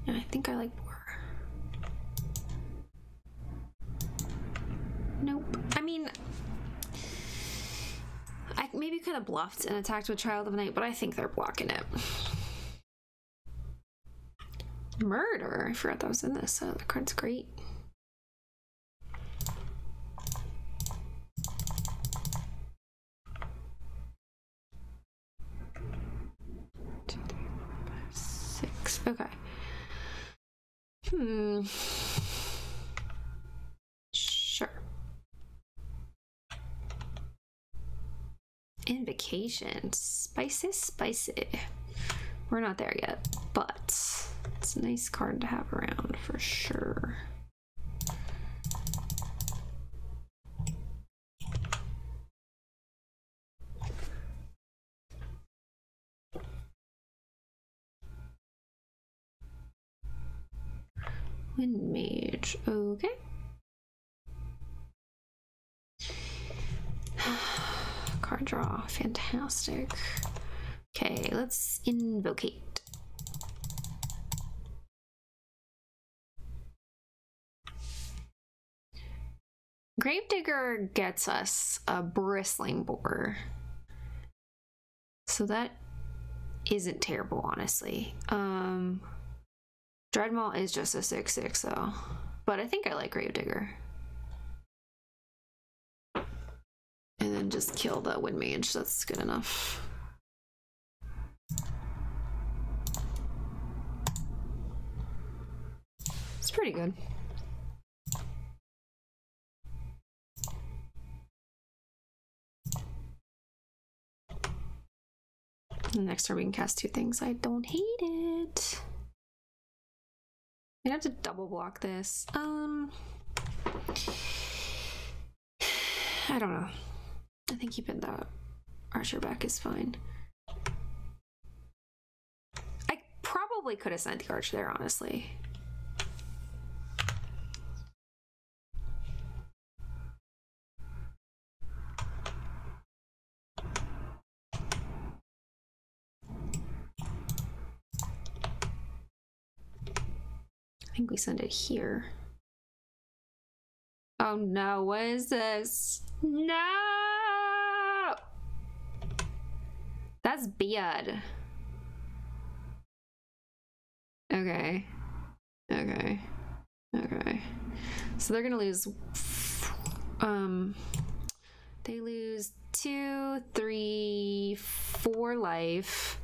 I think I like mean, I maybe could have bluffed and attacked with Child of Night, but I think they're blocking it. Murder. I forgot that was in this. Oh, the card's great. Okay. Hmm. Sure. Invocation. Spicy, spicy. We're not there yet, but it's a nice card to have around for sure. Wind Mage. Okay. Draw. Fantastic. Okay, let's invocate. Gravedigger gets us a bristling boar. So that isn't terrible, honestly. Um Dreadmaw is just a 6-6 though. But I think I like Gravedigger. And then just kill the Wind Mage, that's good enough. It's pretty good. next turn we can cast two things. I don't hate it. I have to double block this. Um, I don't know. I think keeping that archer back is fine. I probably could have sent the archer there, honestly. I think we send it here. Oh no, what is this? No! Bad. Okay. Okay. Okay. So they're gonna lose um they lose two, three, four life.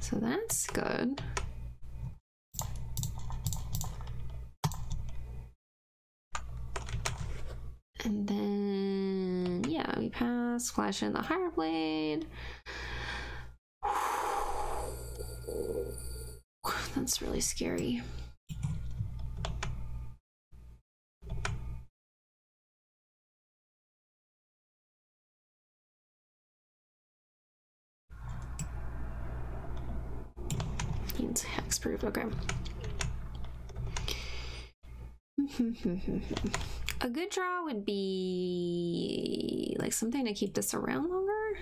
So that's good. And then, yeah, we pass, flash in the hired blade. That's really scary. Needs hexproof, okay. A good draw would be like something to keep this around longer.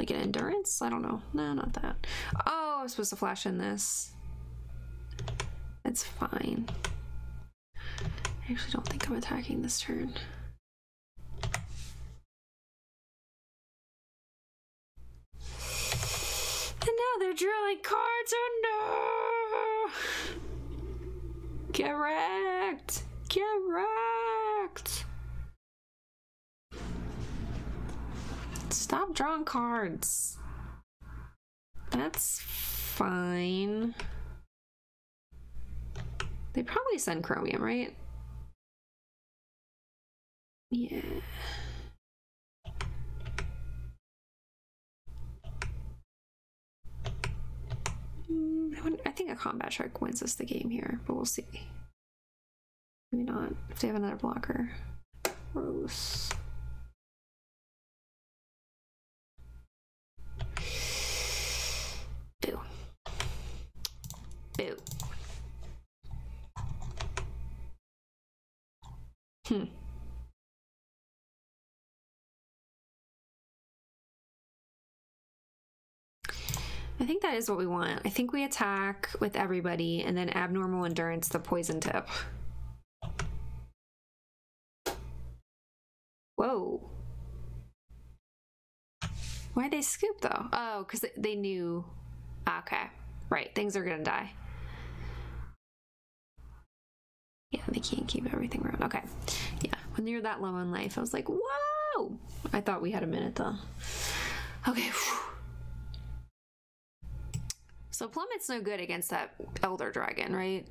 Like an endurance? I don't know. No, not that. Oh, I'm supposed to flash in this. It's fine. I actually don't think I'm attacking this turn. And now they're drawing cards. Oh no! Get wrecked! Stop drawing cards. That's fine. They probably send chromium, right? Yeah. Mm, I think a combat shark wins us the game here, but we'll see. Maybe not. If they have another blocker. Gross. Boo. Boo. Hmm. I think that is what we want. I think we attack with everybody and then abnormal endurance, the poison tip. Whoa. Why'd they scoop though? Oh, because they knew. Ah, okay. Right. Things are going to die. Yeah, they can't keep everything around. Okay. Yeah. When you're that low in life, I was like, whoa. I thought we had a minute though. Okay. So Plummet's no good against that Elder Dragon, right?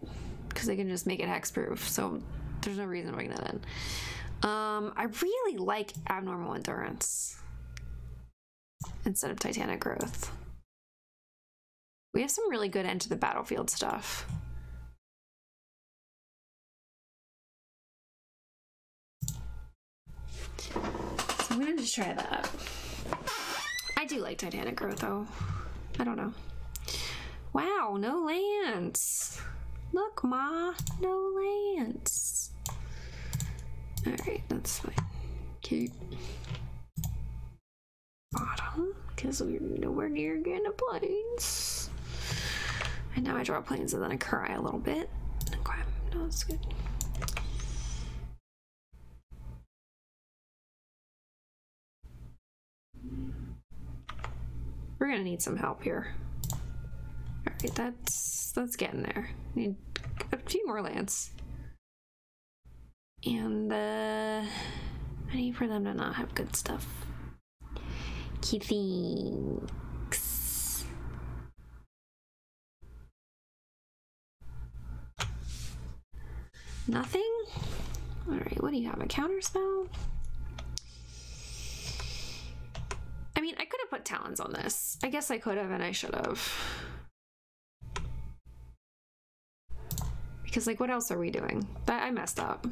Because they can just make it hexproof. So there's no reason to bring that in. Um, I really like Abnormal Endurance instead of Titanic Growth. We have some really good end to the Battlefield stuff. So I'm gonna just try that. I do like Titanic Growth though. I don't know. Wow, no lands. Look, Ma, no lands. Alright, that's fine. Keep bottom, because we're nowhere near getting a plains. And now I draw plains and then I cry a little bit. Okay, no, that's good. We're gonna need some help here. Alright, that's that's getting there. Need a few more lands. And uh I need for them to not have good stuff. Key thinks. Nothing? Alright, what do you have? A counter spell? I mean, I could have put talons on this. I guess I could have and I should have. Because, like, what else are we doing? That I messed up.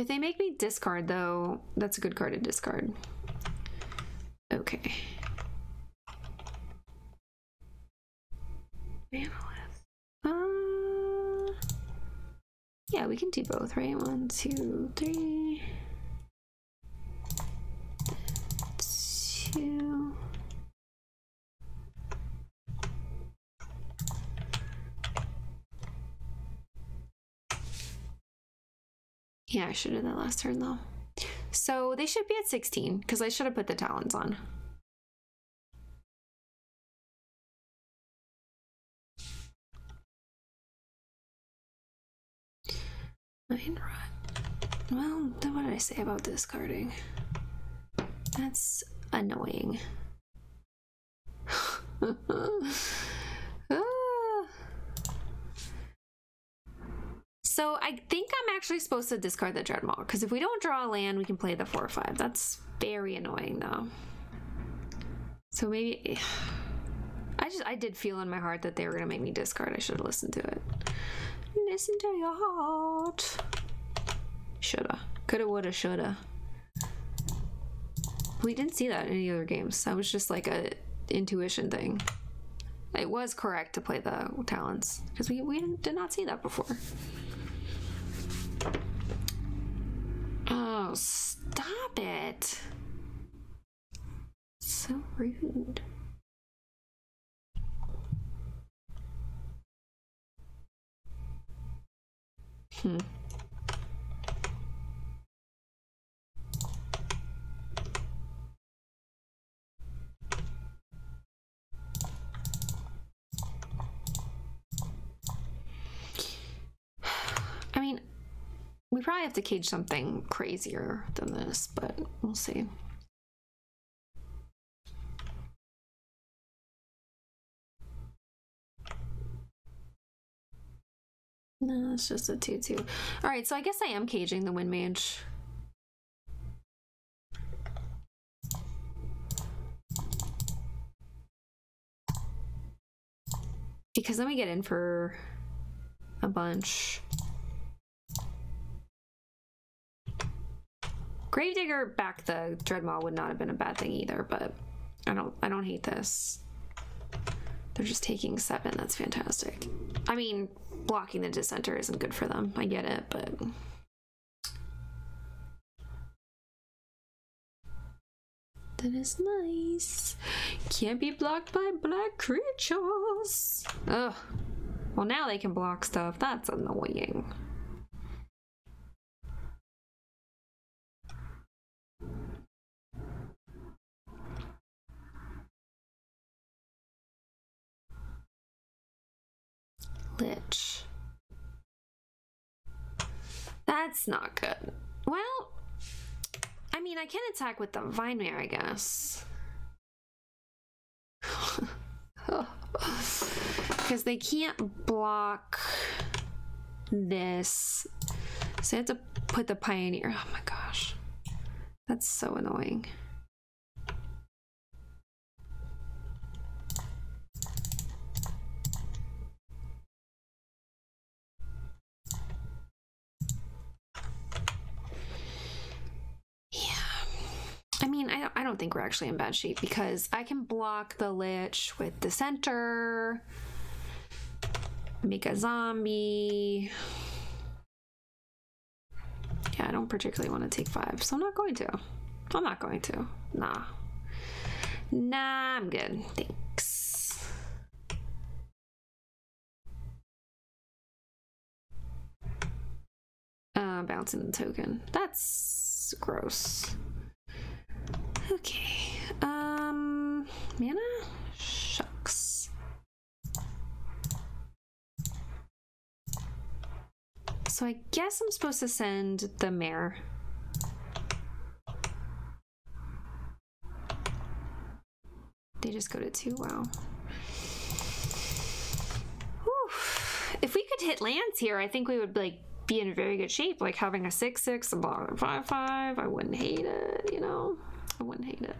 If they make me discard, though, that's a good card to discard. Okay. Uh, yeah, we can do both, right? One, two, three. Two. Yeah, I should have that last turn though. So they should be at 16 because I should have put the talons on. Mind Rot. Well, what did I say about discarding? That's annoying. So I think I'm actually supposed to discard the Dreadmaw, because if we don't draw a land, we can play the 4-5. That's very annoying, though. So maybe... I just, I did feel in my heart that they were going to make me discard. I should have listened to it. Listen to your heart. Shoulda. Coulda, woulda, shoulda. We didn't see that in any other games. That was just like a intuition thing. It was correct to play the talons because we, we did not see that before. Oh, stop it. So rude. Hmm. I mean, we probably have to cage something crazier than this, but we'll see. No, it's just a 2-2. Alright, so I guess I am caging the Wind Mage. Because then we get in for a bunch. Gravedigger back the Dreadmaw would not have been a bad thing either, but I don't I don't hate this. They're just taking seven. That's fantastic. I mean, blocking the dissenter isn't good for them. I get it, but that is nice. Can't be blocked by black creatures. Ugh. Well, now they can block stuff. That's annoying. Lich. That's not good. Well, I mean, I can attack with the Vine Mare, I guess. Because they can't block this. So I have to put the Pioneer. Oh my gosh. That's so annoying. I mean, I, don't think we're actually in bad shape because I can block the Lich with the dissenter, make a zombie. Yeah, I don't particularly want to take five, so I'm not going to. I'm not going to. Nah. Nah, I'm good. Thanks. Uh, bouncing the token. That's gross. Okay. Um, mana? Shucks. So I guess I'm supposed to send the mare. They just go to two. Wow. Whew. If we could hit lands here, I think we would like be in very good shape. Like having a six six, a block five five. I wouldn't hate it. You know. I wouldn't hate it.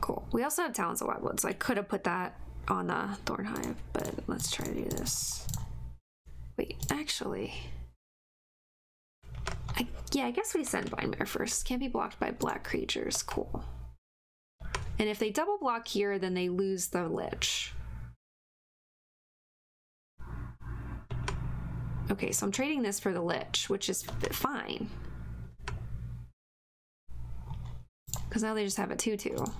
Cool. We also have Talons of Wildwood, so I could have put that on the Thorn Hive, but let's try to do this. Wait, actually. I, yeah, I guess we send Vine first. Can't be blocked by black creatures. Cool. And if they double block here, then they lose the Lich. Okay, so I'm trading this for the Lich, which is fine. Because now they just have a 2-2.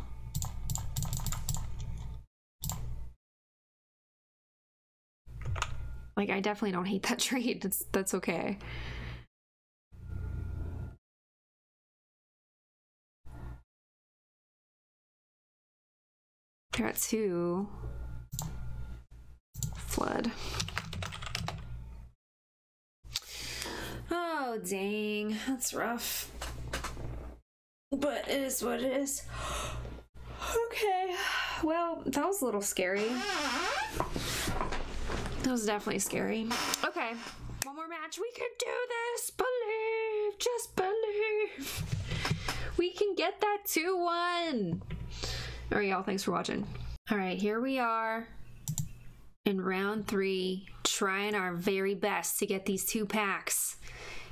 Like, I definitely don't hate that trade. That's, that's okay. They're at two. Flood. Oh, dang. That's rough. But it is what it is. Okay. Well, that was a little scary. That was definitely scary. Okay. One more match. We can do this. Believe. Just believe. We can get that 2 1. All right, y'all. Thanks for watching. All right, here we are in round three, trying our very best to get these two packs.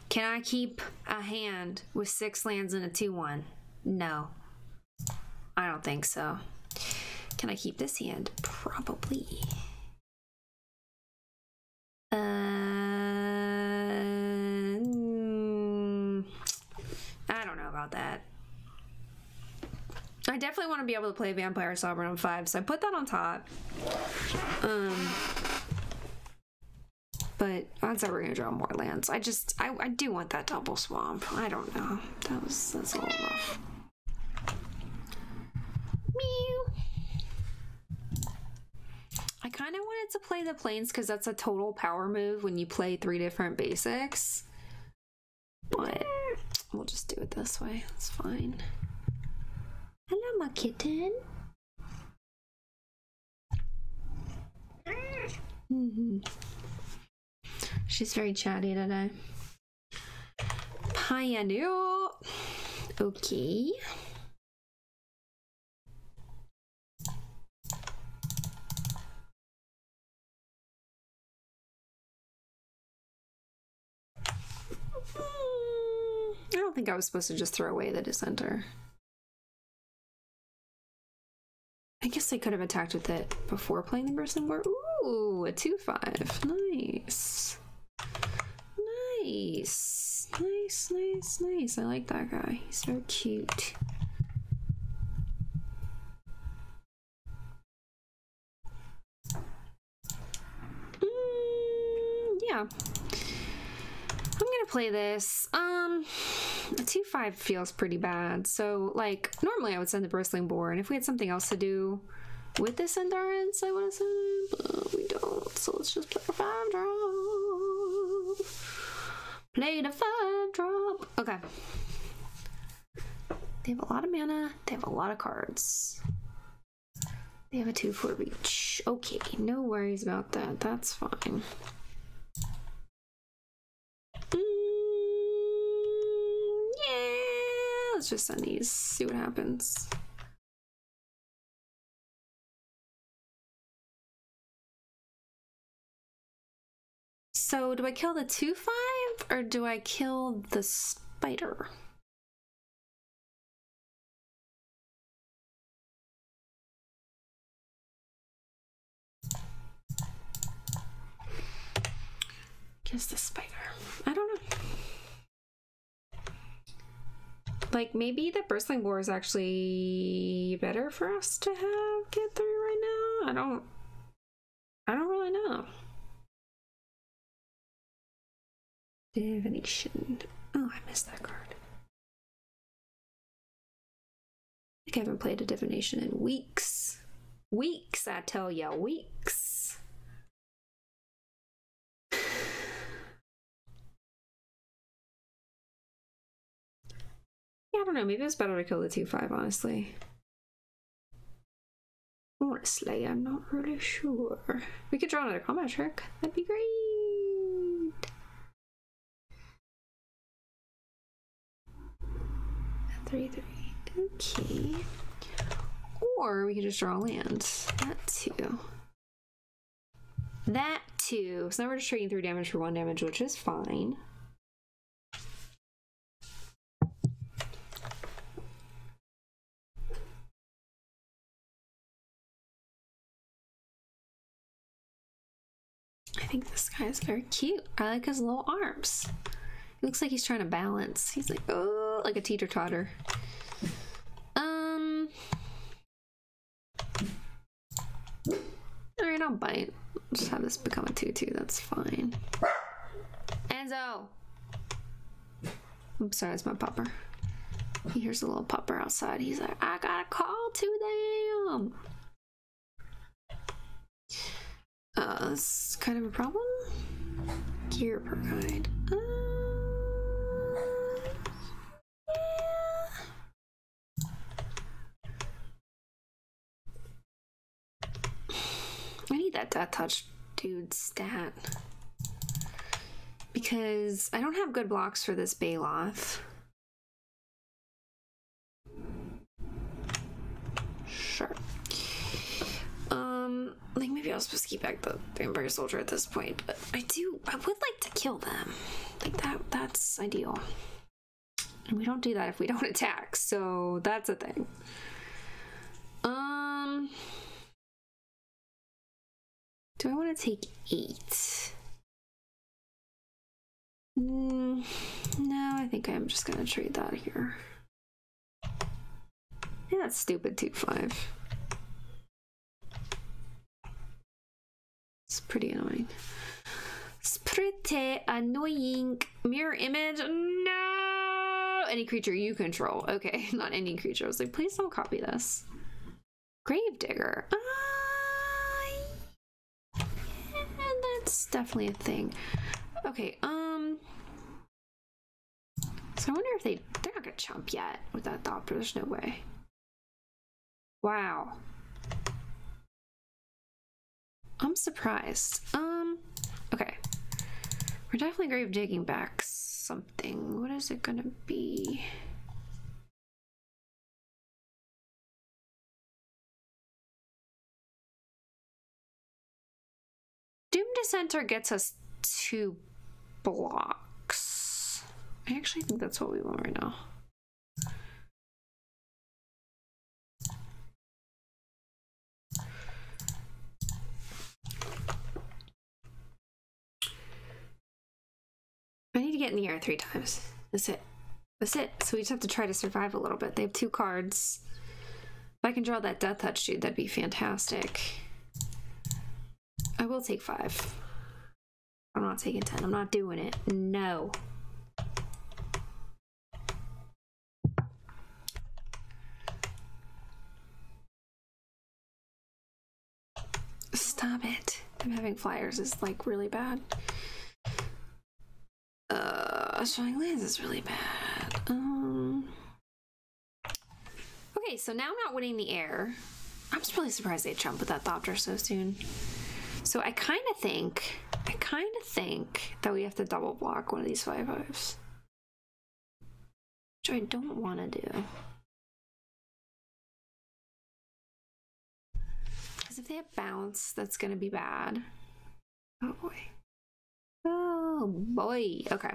Can I keep a hand with six lands and a 2 1? No. I don't think so. Can I keep this hand? Probably. Uh, mm, I don't know about that. I definitely want to be able to play Vampire Sovereign on 5, so I put that on top. Um, but odds are we're gonna draw more lands. I just I, I do want that double swamp. I don't know. That was that's a little rough. Mew. I kind of wanted to play the plains because that's a total power move when you play three different basics. But we'll just do it this way. It's fine. Hello, my kitten. Mm -hmm. She's very chatty today. Pioneer. Okay. I don't think I was supposed to just throw away the dissenter. I guess I could have attacked with it before playing the Bristling Boar. Ooh, Ooh, a two five. Nice. Nice. Nice, nice, nice. I like that guy. He's so cute. Mm, yeah. I'm gonna play this. Um, a 2-5 feels pretty bad. So, like, normally I would send the Bristling Boar, and if we had something else to do, with this Endurance, I would have sent but we don't. So let's just play a 5 drop. Play the 5 drop. Okay. They have a lot of mana. They have a lot of cards. They have a 2-4 reach. Okay, no worries about that. That's fine. Mm, yeah, let's just send these, see what happens. So do I kill the 2-5 or do I kill the spider? Guess the spider. I don't know. Like maybe the Bristling Boar is actually better for us to have get through right now. I don't I don't really know. Divination. Oh, I missed that card. I haven't played a divination in weeks. Weeks, I tell ya, weeks. Yeah, I don't know. Maybe it's better to kill the 2-5, honestly. Honestly, I'm not really sure. We could draw another combat trick. That'd be great. Three, three. Okay. Or we could just draw land. That too. That too. So now we're just trading three damage for one damage, which is fine. I think this guy is very cute. I like his little arms. He looks like he's trying to balance. He's like, oh, like a teeter totter. Um. Alright, I'll bite. Just have this become a 2 2. That's fine. Enzo! I'm sorry, it's my pupper. He hears a little pupper outside. He's like, I got a call to them. Uh, that's kind of a problem. Gear per guide. I need that death touch dude stat. Because I don't have good blocks for this Baloth. Sure. Um, like maybe I was supposed to keep back the vampire soldier at this point, but I do I would like to kill them. Like that that's ideal. And we don't do that if we don't attack, so that's a thing. Um Do I want to take eight? Mm, no, I think I'm just gonna trade that here. Yeah, that's stupid 2-5. It's pretty annoying. It's pretty annoying. Mirror image? No! Any creature you control. Okay, not any creature. I was like, please don't copy this. Gravedigger. Uh, that's definitely a thing. Okay, um... So I wonder if they... They're not gonna chump yet with that Thopter. There's no way. Wow. I'm surprised. Um, okay. We're definitely grave digging back something. What is it gonna be? Doom Dissenter gets us two blocks. I actually think that's what we want right now. I need to get in the air three times. That's it. That's it. So we just have to try to survive a little bit. They have two cards. If I can draw that Death Touch dude, that'd be fantastic. I will take five. I'm not taking 10. I'm not doing it. No. Stop it. I'm having flyers is like really bad. Uh, showing lands is really bad. Um. Okay, so now I'm not winning the air. I'm just really surprised they jumped with that Thopter so soon. So I kind of think, I kind of think that we have to double block one of these five fives. Which I don't want to do. Because if they have bounce, that's going to be bad. Oh boy. Oh boy. Okay.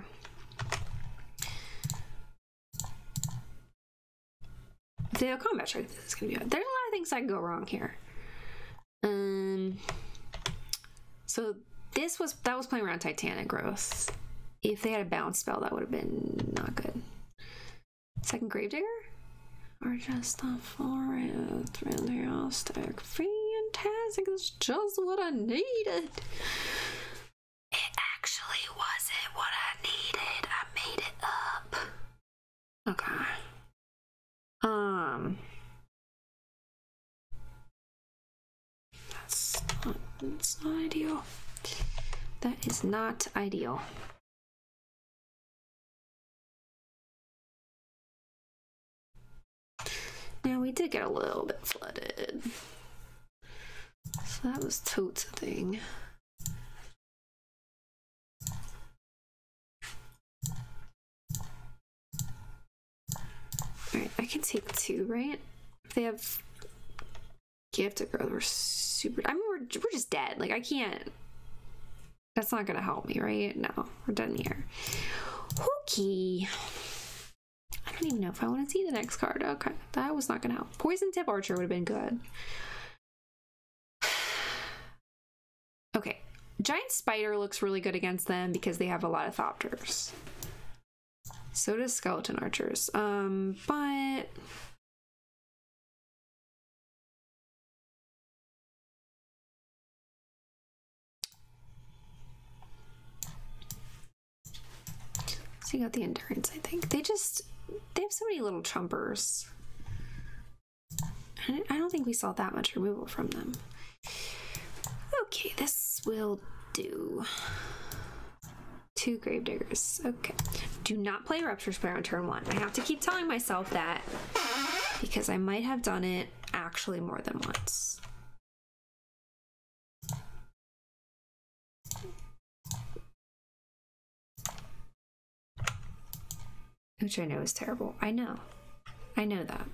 If they have combat strike, this is going to be bad. There's a lot of things that can go wrong here. Um. So this was that was playing around Titanic growth. If they had a bounce spell, that would have been not good. Second Gravedigger? Or just a forest, fantastic, fantastic. It's just what I needed. It actually wasn't what I needed. I made it up. Okay. Um. That's not ideal. That is not ideal. Now we did get a little bit flooded. So that was totes a thing. Alright, I can take two, right? They have gift of growth, we're super. I mean, we're, we're just dead. Like, I can't. That's not gonna help me, right? No, we're done here. Okay. I don't even know if I want to see the next card. Okay, that was not gonna help. Poison tip archer would have been good. Okay, giant spider looks really good against them because they have a lot of thopters. So does skeleton archers. Um, but You got the endurance, I think. They just they have so many little chumpers. I don't think we saw that much removal from them. Okay, this will do. Two gravediggers. Okay. Do not play Rupture Spire on turn one. I have to keep telling myself that because I might have done it actually more than once. Which I know is terrible. I know. I know that.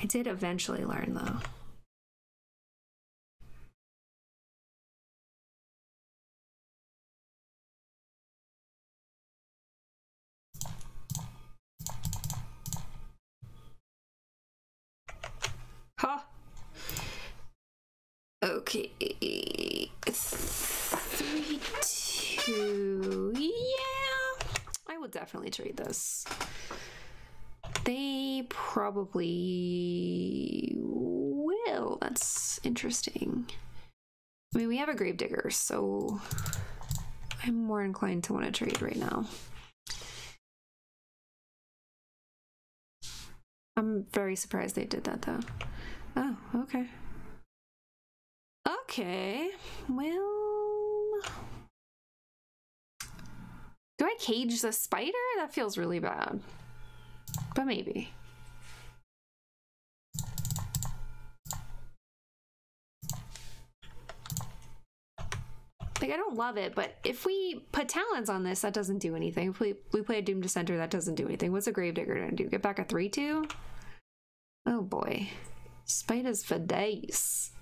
I did eventually learn though. Huh. Okay. Three, two. Yeah. Will definitely trade this. They probably will. That's interesting. I mean, we have a gravedigger, so I'm more inclined to want to trade right now. I'm very surprised they did that though. Oh, okay. Okay. Well. Do I cage the spider? That feels really bad. But maybe. Like, I don't love it, but if we put talons on this, that doesn't do anything. If we, we play a Doom Dissenter, that doesn't do anything. What's a Gravedigger gonna do? Get back a 3-2? Oh boy. Spiders for days.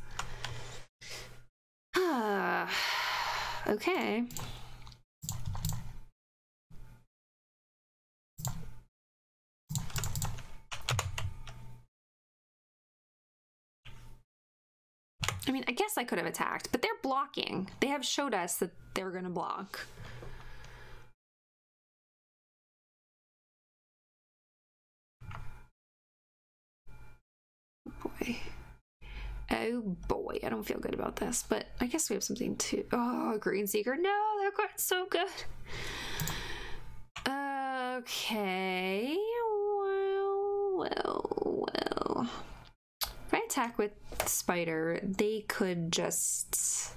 Okay. I mean, I guess I could have attacked, but they're blocking. They have showed us that they're going to block. Boy. Oh boy, I don't feel good about this, but I guess we have something to. Oh, Green Seeker. No, that card's so good. Okay. Well, well, well. Attack with Spider, they could just.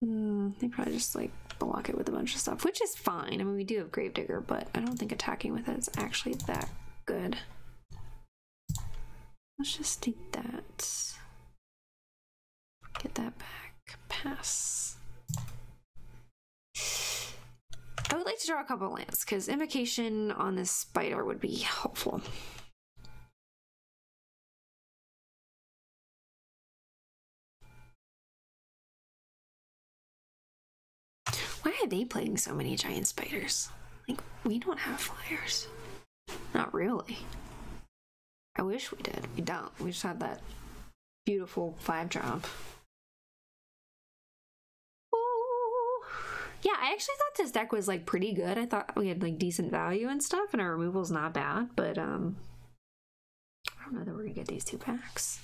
Hmm, they probably just like block it with a bunch of stuff, which is fine. I mean, we do have Gravedigger, but I don't think attacking with it is actually that good. Let's just do that. Get that back. Pass. I would like to draw a couple lands because invocation on this spider would be helpful. Why are they playing so many giant spiders? Like, we don't have flyers. Not really. I wish we did. We don't. We just had that beautiful five drop. Yeah, I actually thought this deck was like pretty good. I thought we had like decent value and stuff, and our removal's not bad, but um I don't know that we're gonna get these two packs.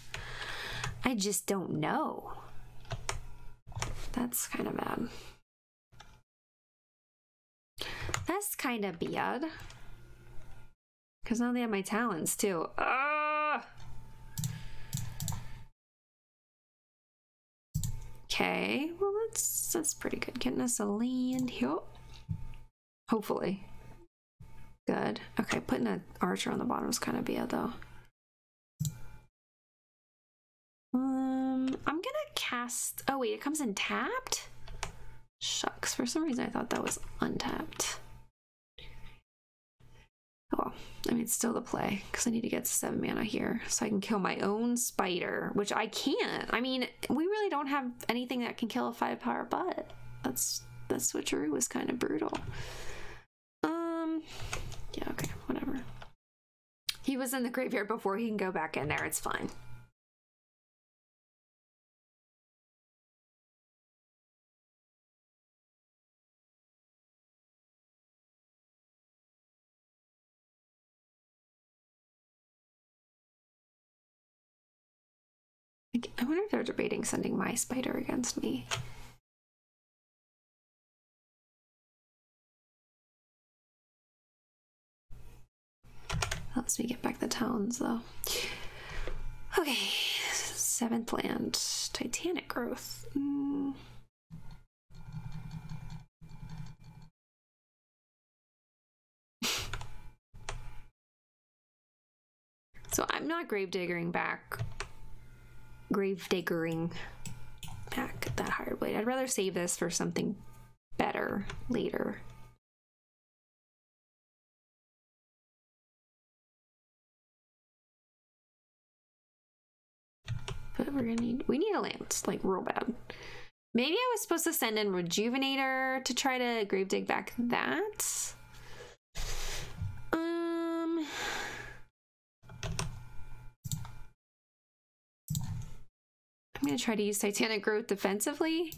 I just don't know. That's kind of bad. That's kind of bad. Because now they have my talons too. Ah! Okay, well that's that's pretty good. Getting us a land here. Hopefully. Good. Okay, putting an archer on the bottom is kind of bad though. Um, I'm gonna cast. Oh wait, it comes in tapped. Shucks. For some reason, I thought that was untapped. Oh, I mean, it's still the play because I need to get seven mana here so I can kill my own spider, which I can't. I mean, we really don't have anything that can kill a five power butt. That's that switcheroo was kind of brutal. Um, yeah, okay, whatever. He was in the graveyard before he can go back in there. It's fine. I wonder if they're debating sending my spider against me. Lets me get back the towns though. Okay, seventh land, Titanic growth. Mm. so I'm not grave diggering back grave diggering back that Hired Blade. I'd rather save this for something better later. But we're gonna need we need a land, like real bad. Maybe I was supposed to send in Rejuvenator to try to grave dig back that. I'm going to try to use Titanic Growth defensively.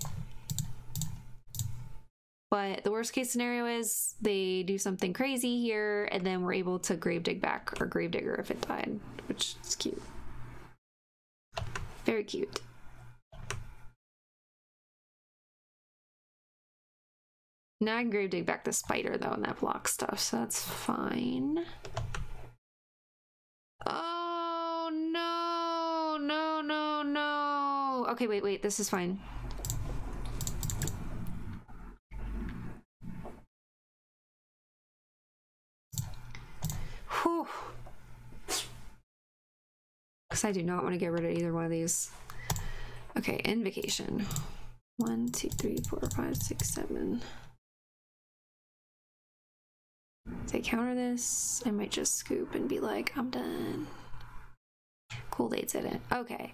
But the worst case scenario is they do something crazy here, and then we're able to grave dig back our Gravedigger if it died, which is cute. Very cute. Now I can grave dig back the spider though, and that blocks stuff, so that's fine. Oh no, no, no, no okay, wait, wait, this is fine. Whew. Because I do not want to get rid of either one of these. Okay, invocation. One, two, three, four, five, six, seven. If they counter this, I might just scoop and be like, I'm done. Cool, they did it. Okay.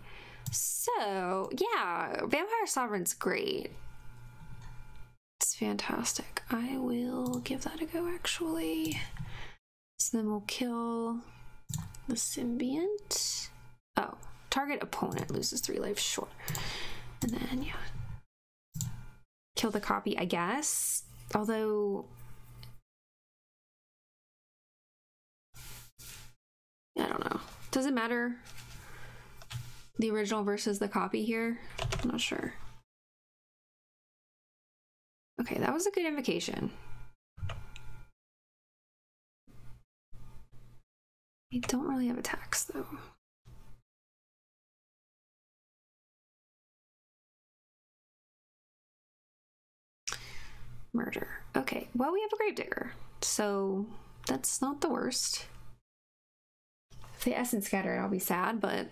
So, yeah, Vampire Sovereign's great. It's fantastic. I will give that a go actually. So then we'll kill the symbiont. Oh, target opponent loses three life, sure. And then, yeah. Kill the copy, I guess. Although. I don't know. Does it matter? The original versus the copy here? I'm not sure. Okay, that was a good invocation. I don't really have attacks though. Murder. Okay, well, we have a Gravedigger, so that's not the worst. If they essence scatter, I'll be sad, but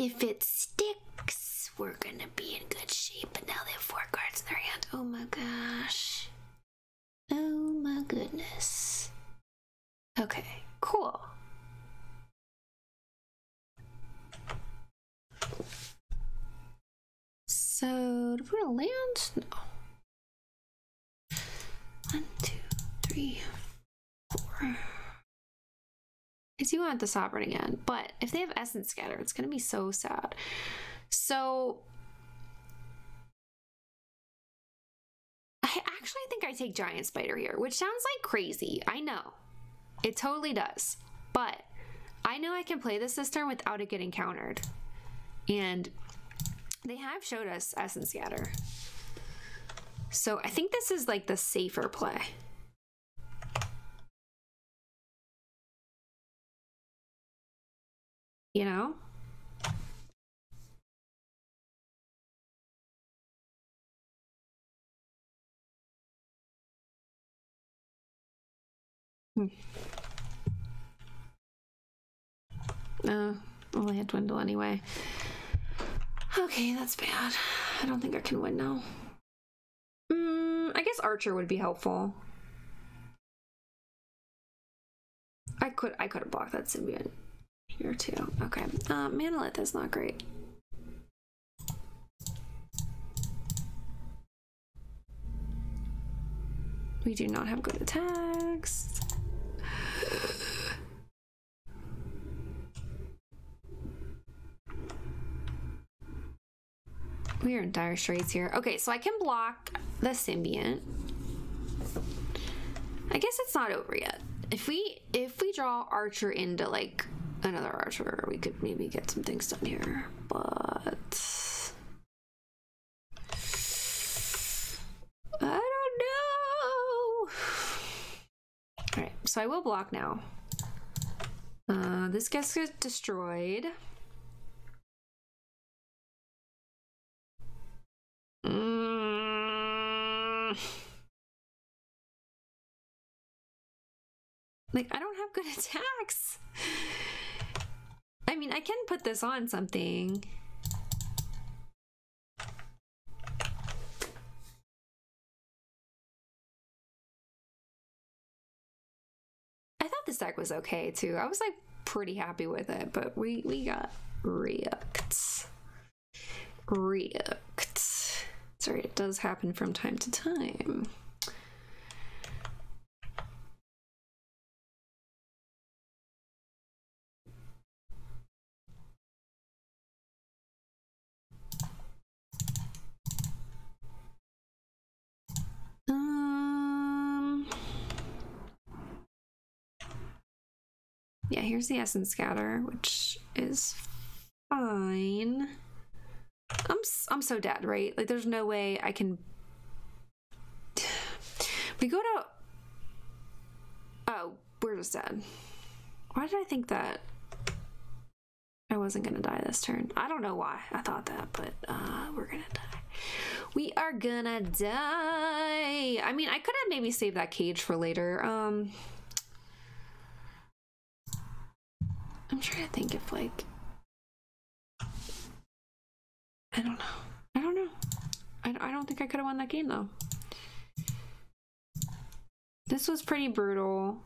if it sticks, we're gonna be in good shape. But now they have four cards in their hand. Oh my gosh. Oh my goodness. Okay, cool. So, do we want to land? No. One, two, three, four. I do want the Sovereign again, but if they have Essence Scatter, it's going to be so sad. So I actually think I take Giant Spider here, which sounds like crazy. I know. It totally does. But I know I can play this this turn without it getting countered. And they have showed us Essence Scatter. So I think this is like the safer play. You know? Hmm. Uh, well, had dwindle anyway. Okay, that's bad. I don't think I can win now. Mm, I guess Archer would be helpful. I could I could have blocked that symbiote here too. Okay. Uh, Manalith is not great. We do not have good attacks. We are in dire straits here. Okay, so I can block the symbiont. I guess it's not over yet. If we if we draw Archer into like another Archer, we could maybe get some things done here. But I don't know. Alright, so I will block now. Uh, this gets destroyed. Mm. Like, I don't have good attacks. I mean, I can put this on something. I thought this deck was okay too. I was like pretty happy with it, but we we got react. React. Sorry, it does happen from time to time. Here's the essence scatter, which is fine. I'm I'm so dead, right? Like there's no way I can We go to Oh, we're just dead. Why did I think that I wasn't gonna die this turn? I don't know why I thought that, but uh we're gonna die. We are gonna die. I mean, I could have maybe saved that cage for later. Um I'm trying to think if like I don't know. I don't know. I, I don't think I could have won that game though. This was pretty brutal.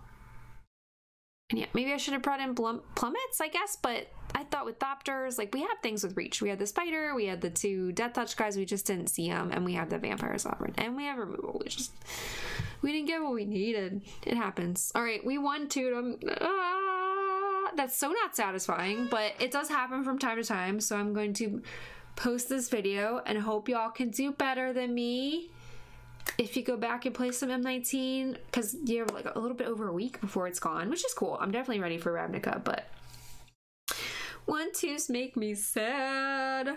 And yeah, maybe I should have brought in plummets, I guess, but I thought with Thopters, like we have things with Reach. We had the Spider, we had the two Death Touch guys, we just didn't see them, and we have the Vampire Sovereign, and we have Removal. We just, we didn't get what we needed. It happens. All right, we won Totem. Ah, that's so not satisfying, but it does happen from time to time, so I'm going to post this video and hope y'all can do better than me if you go back and play some M19 because you have like a little bit over a week before it's gone, which is cool. I'm definitely ready for Ravnica, but One twos make me sad.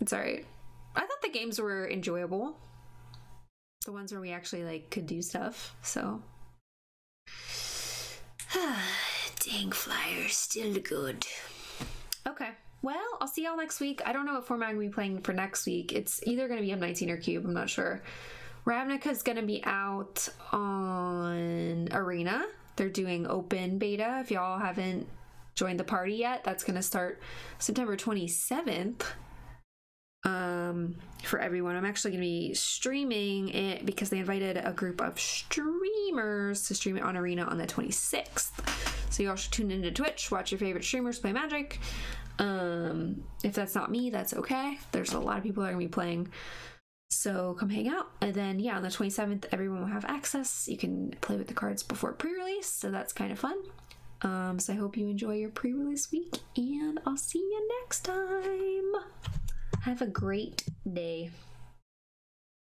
It's alright. I thought the games were enjoyable. The ones where we actually like could do stuff, so Dang flyers, still good. Okay. Well, I'll see y'all next week. I don't know what format I'm gonna be playing for next week. It's either gonna be M19 or Cube, I'm not sure. Ravnica's gonna be out on Arena. They're doing open beta. If y'all haven't joined the party yet, that's gonna start September 27th um for everyone i'm actually going to be streaming it because they invited a group of streamers to stream it on arena on the 26th so you all should tune into twitch watch your favorite streamers play magic. Um if that's not me that's okay. There's a lot of people that are to be playing. So come hang out. And then yeah on the 27th everyone will have access. You can play with the cards before pre-release so that's kind of fun. Um so i hope you enjoy your pre-release week and i'll see you next time. Have a great day.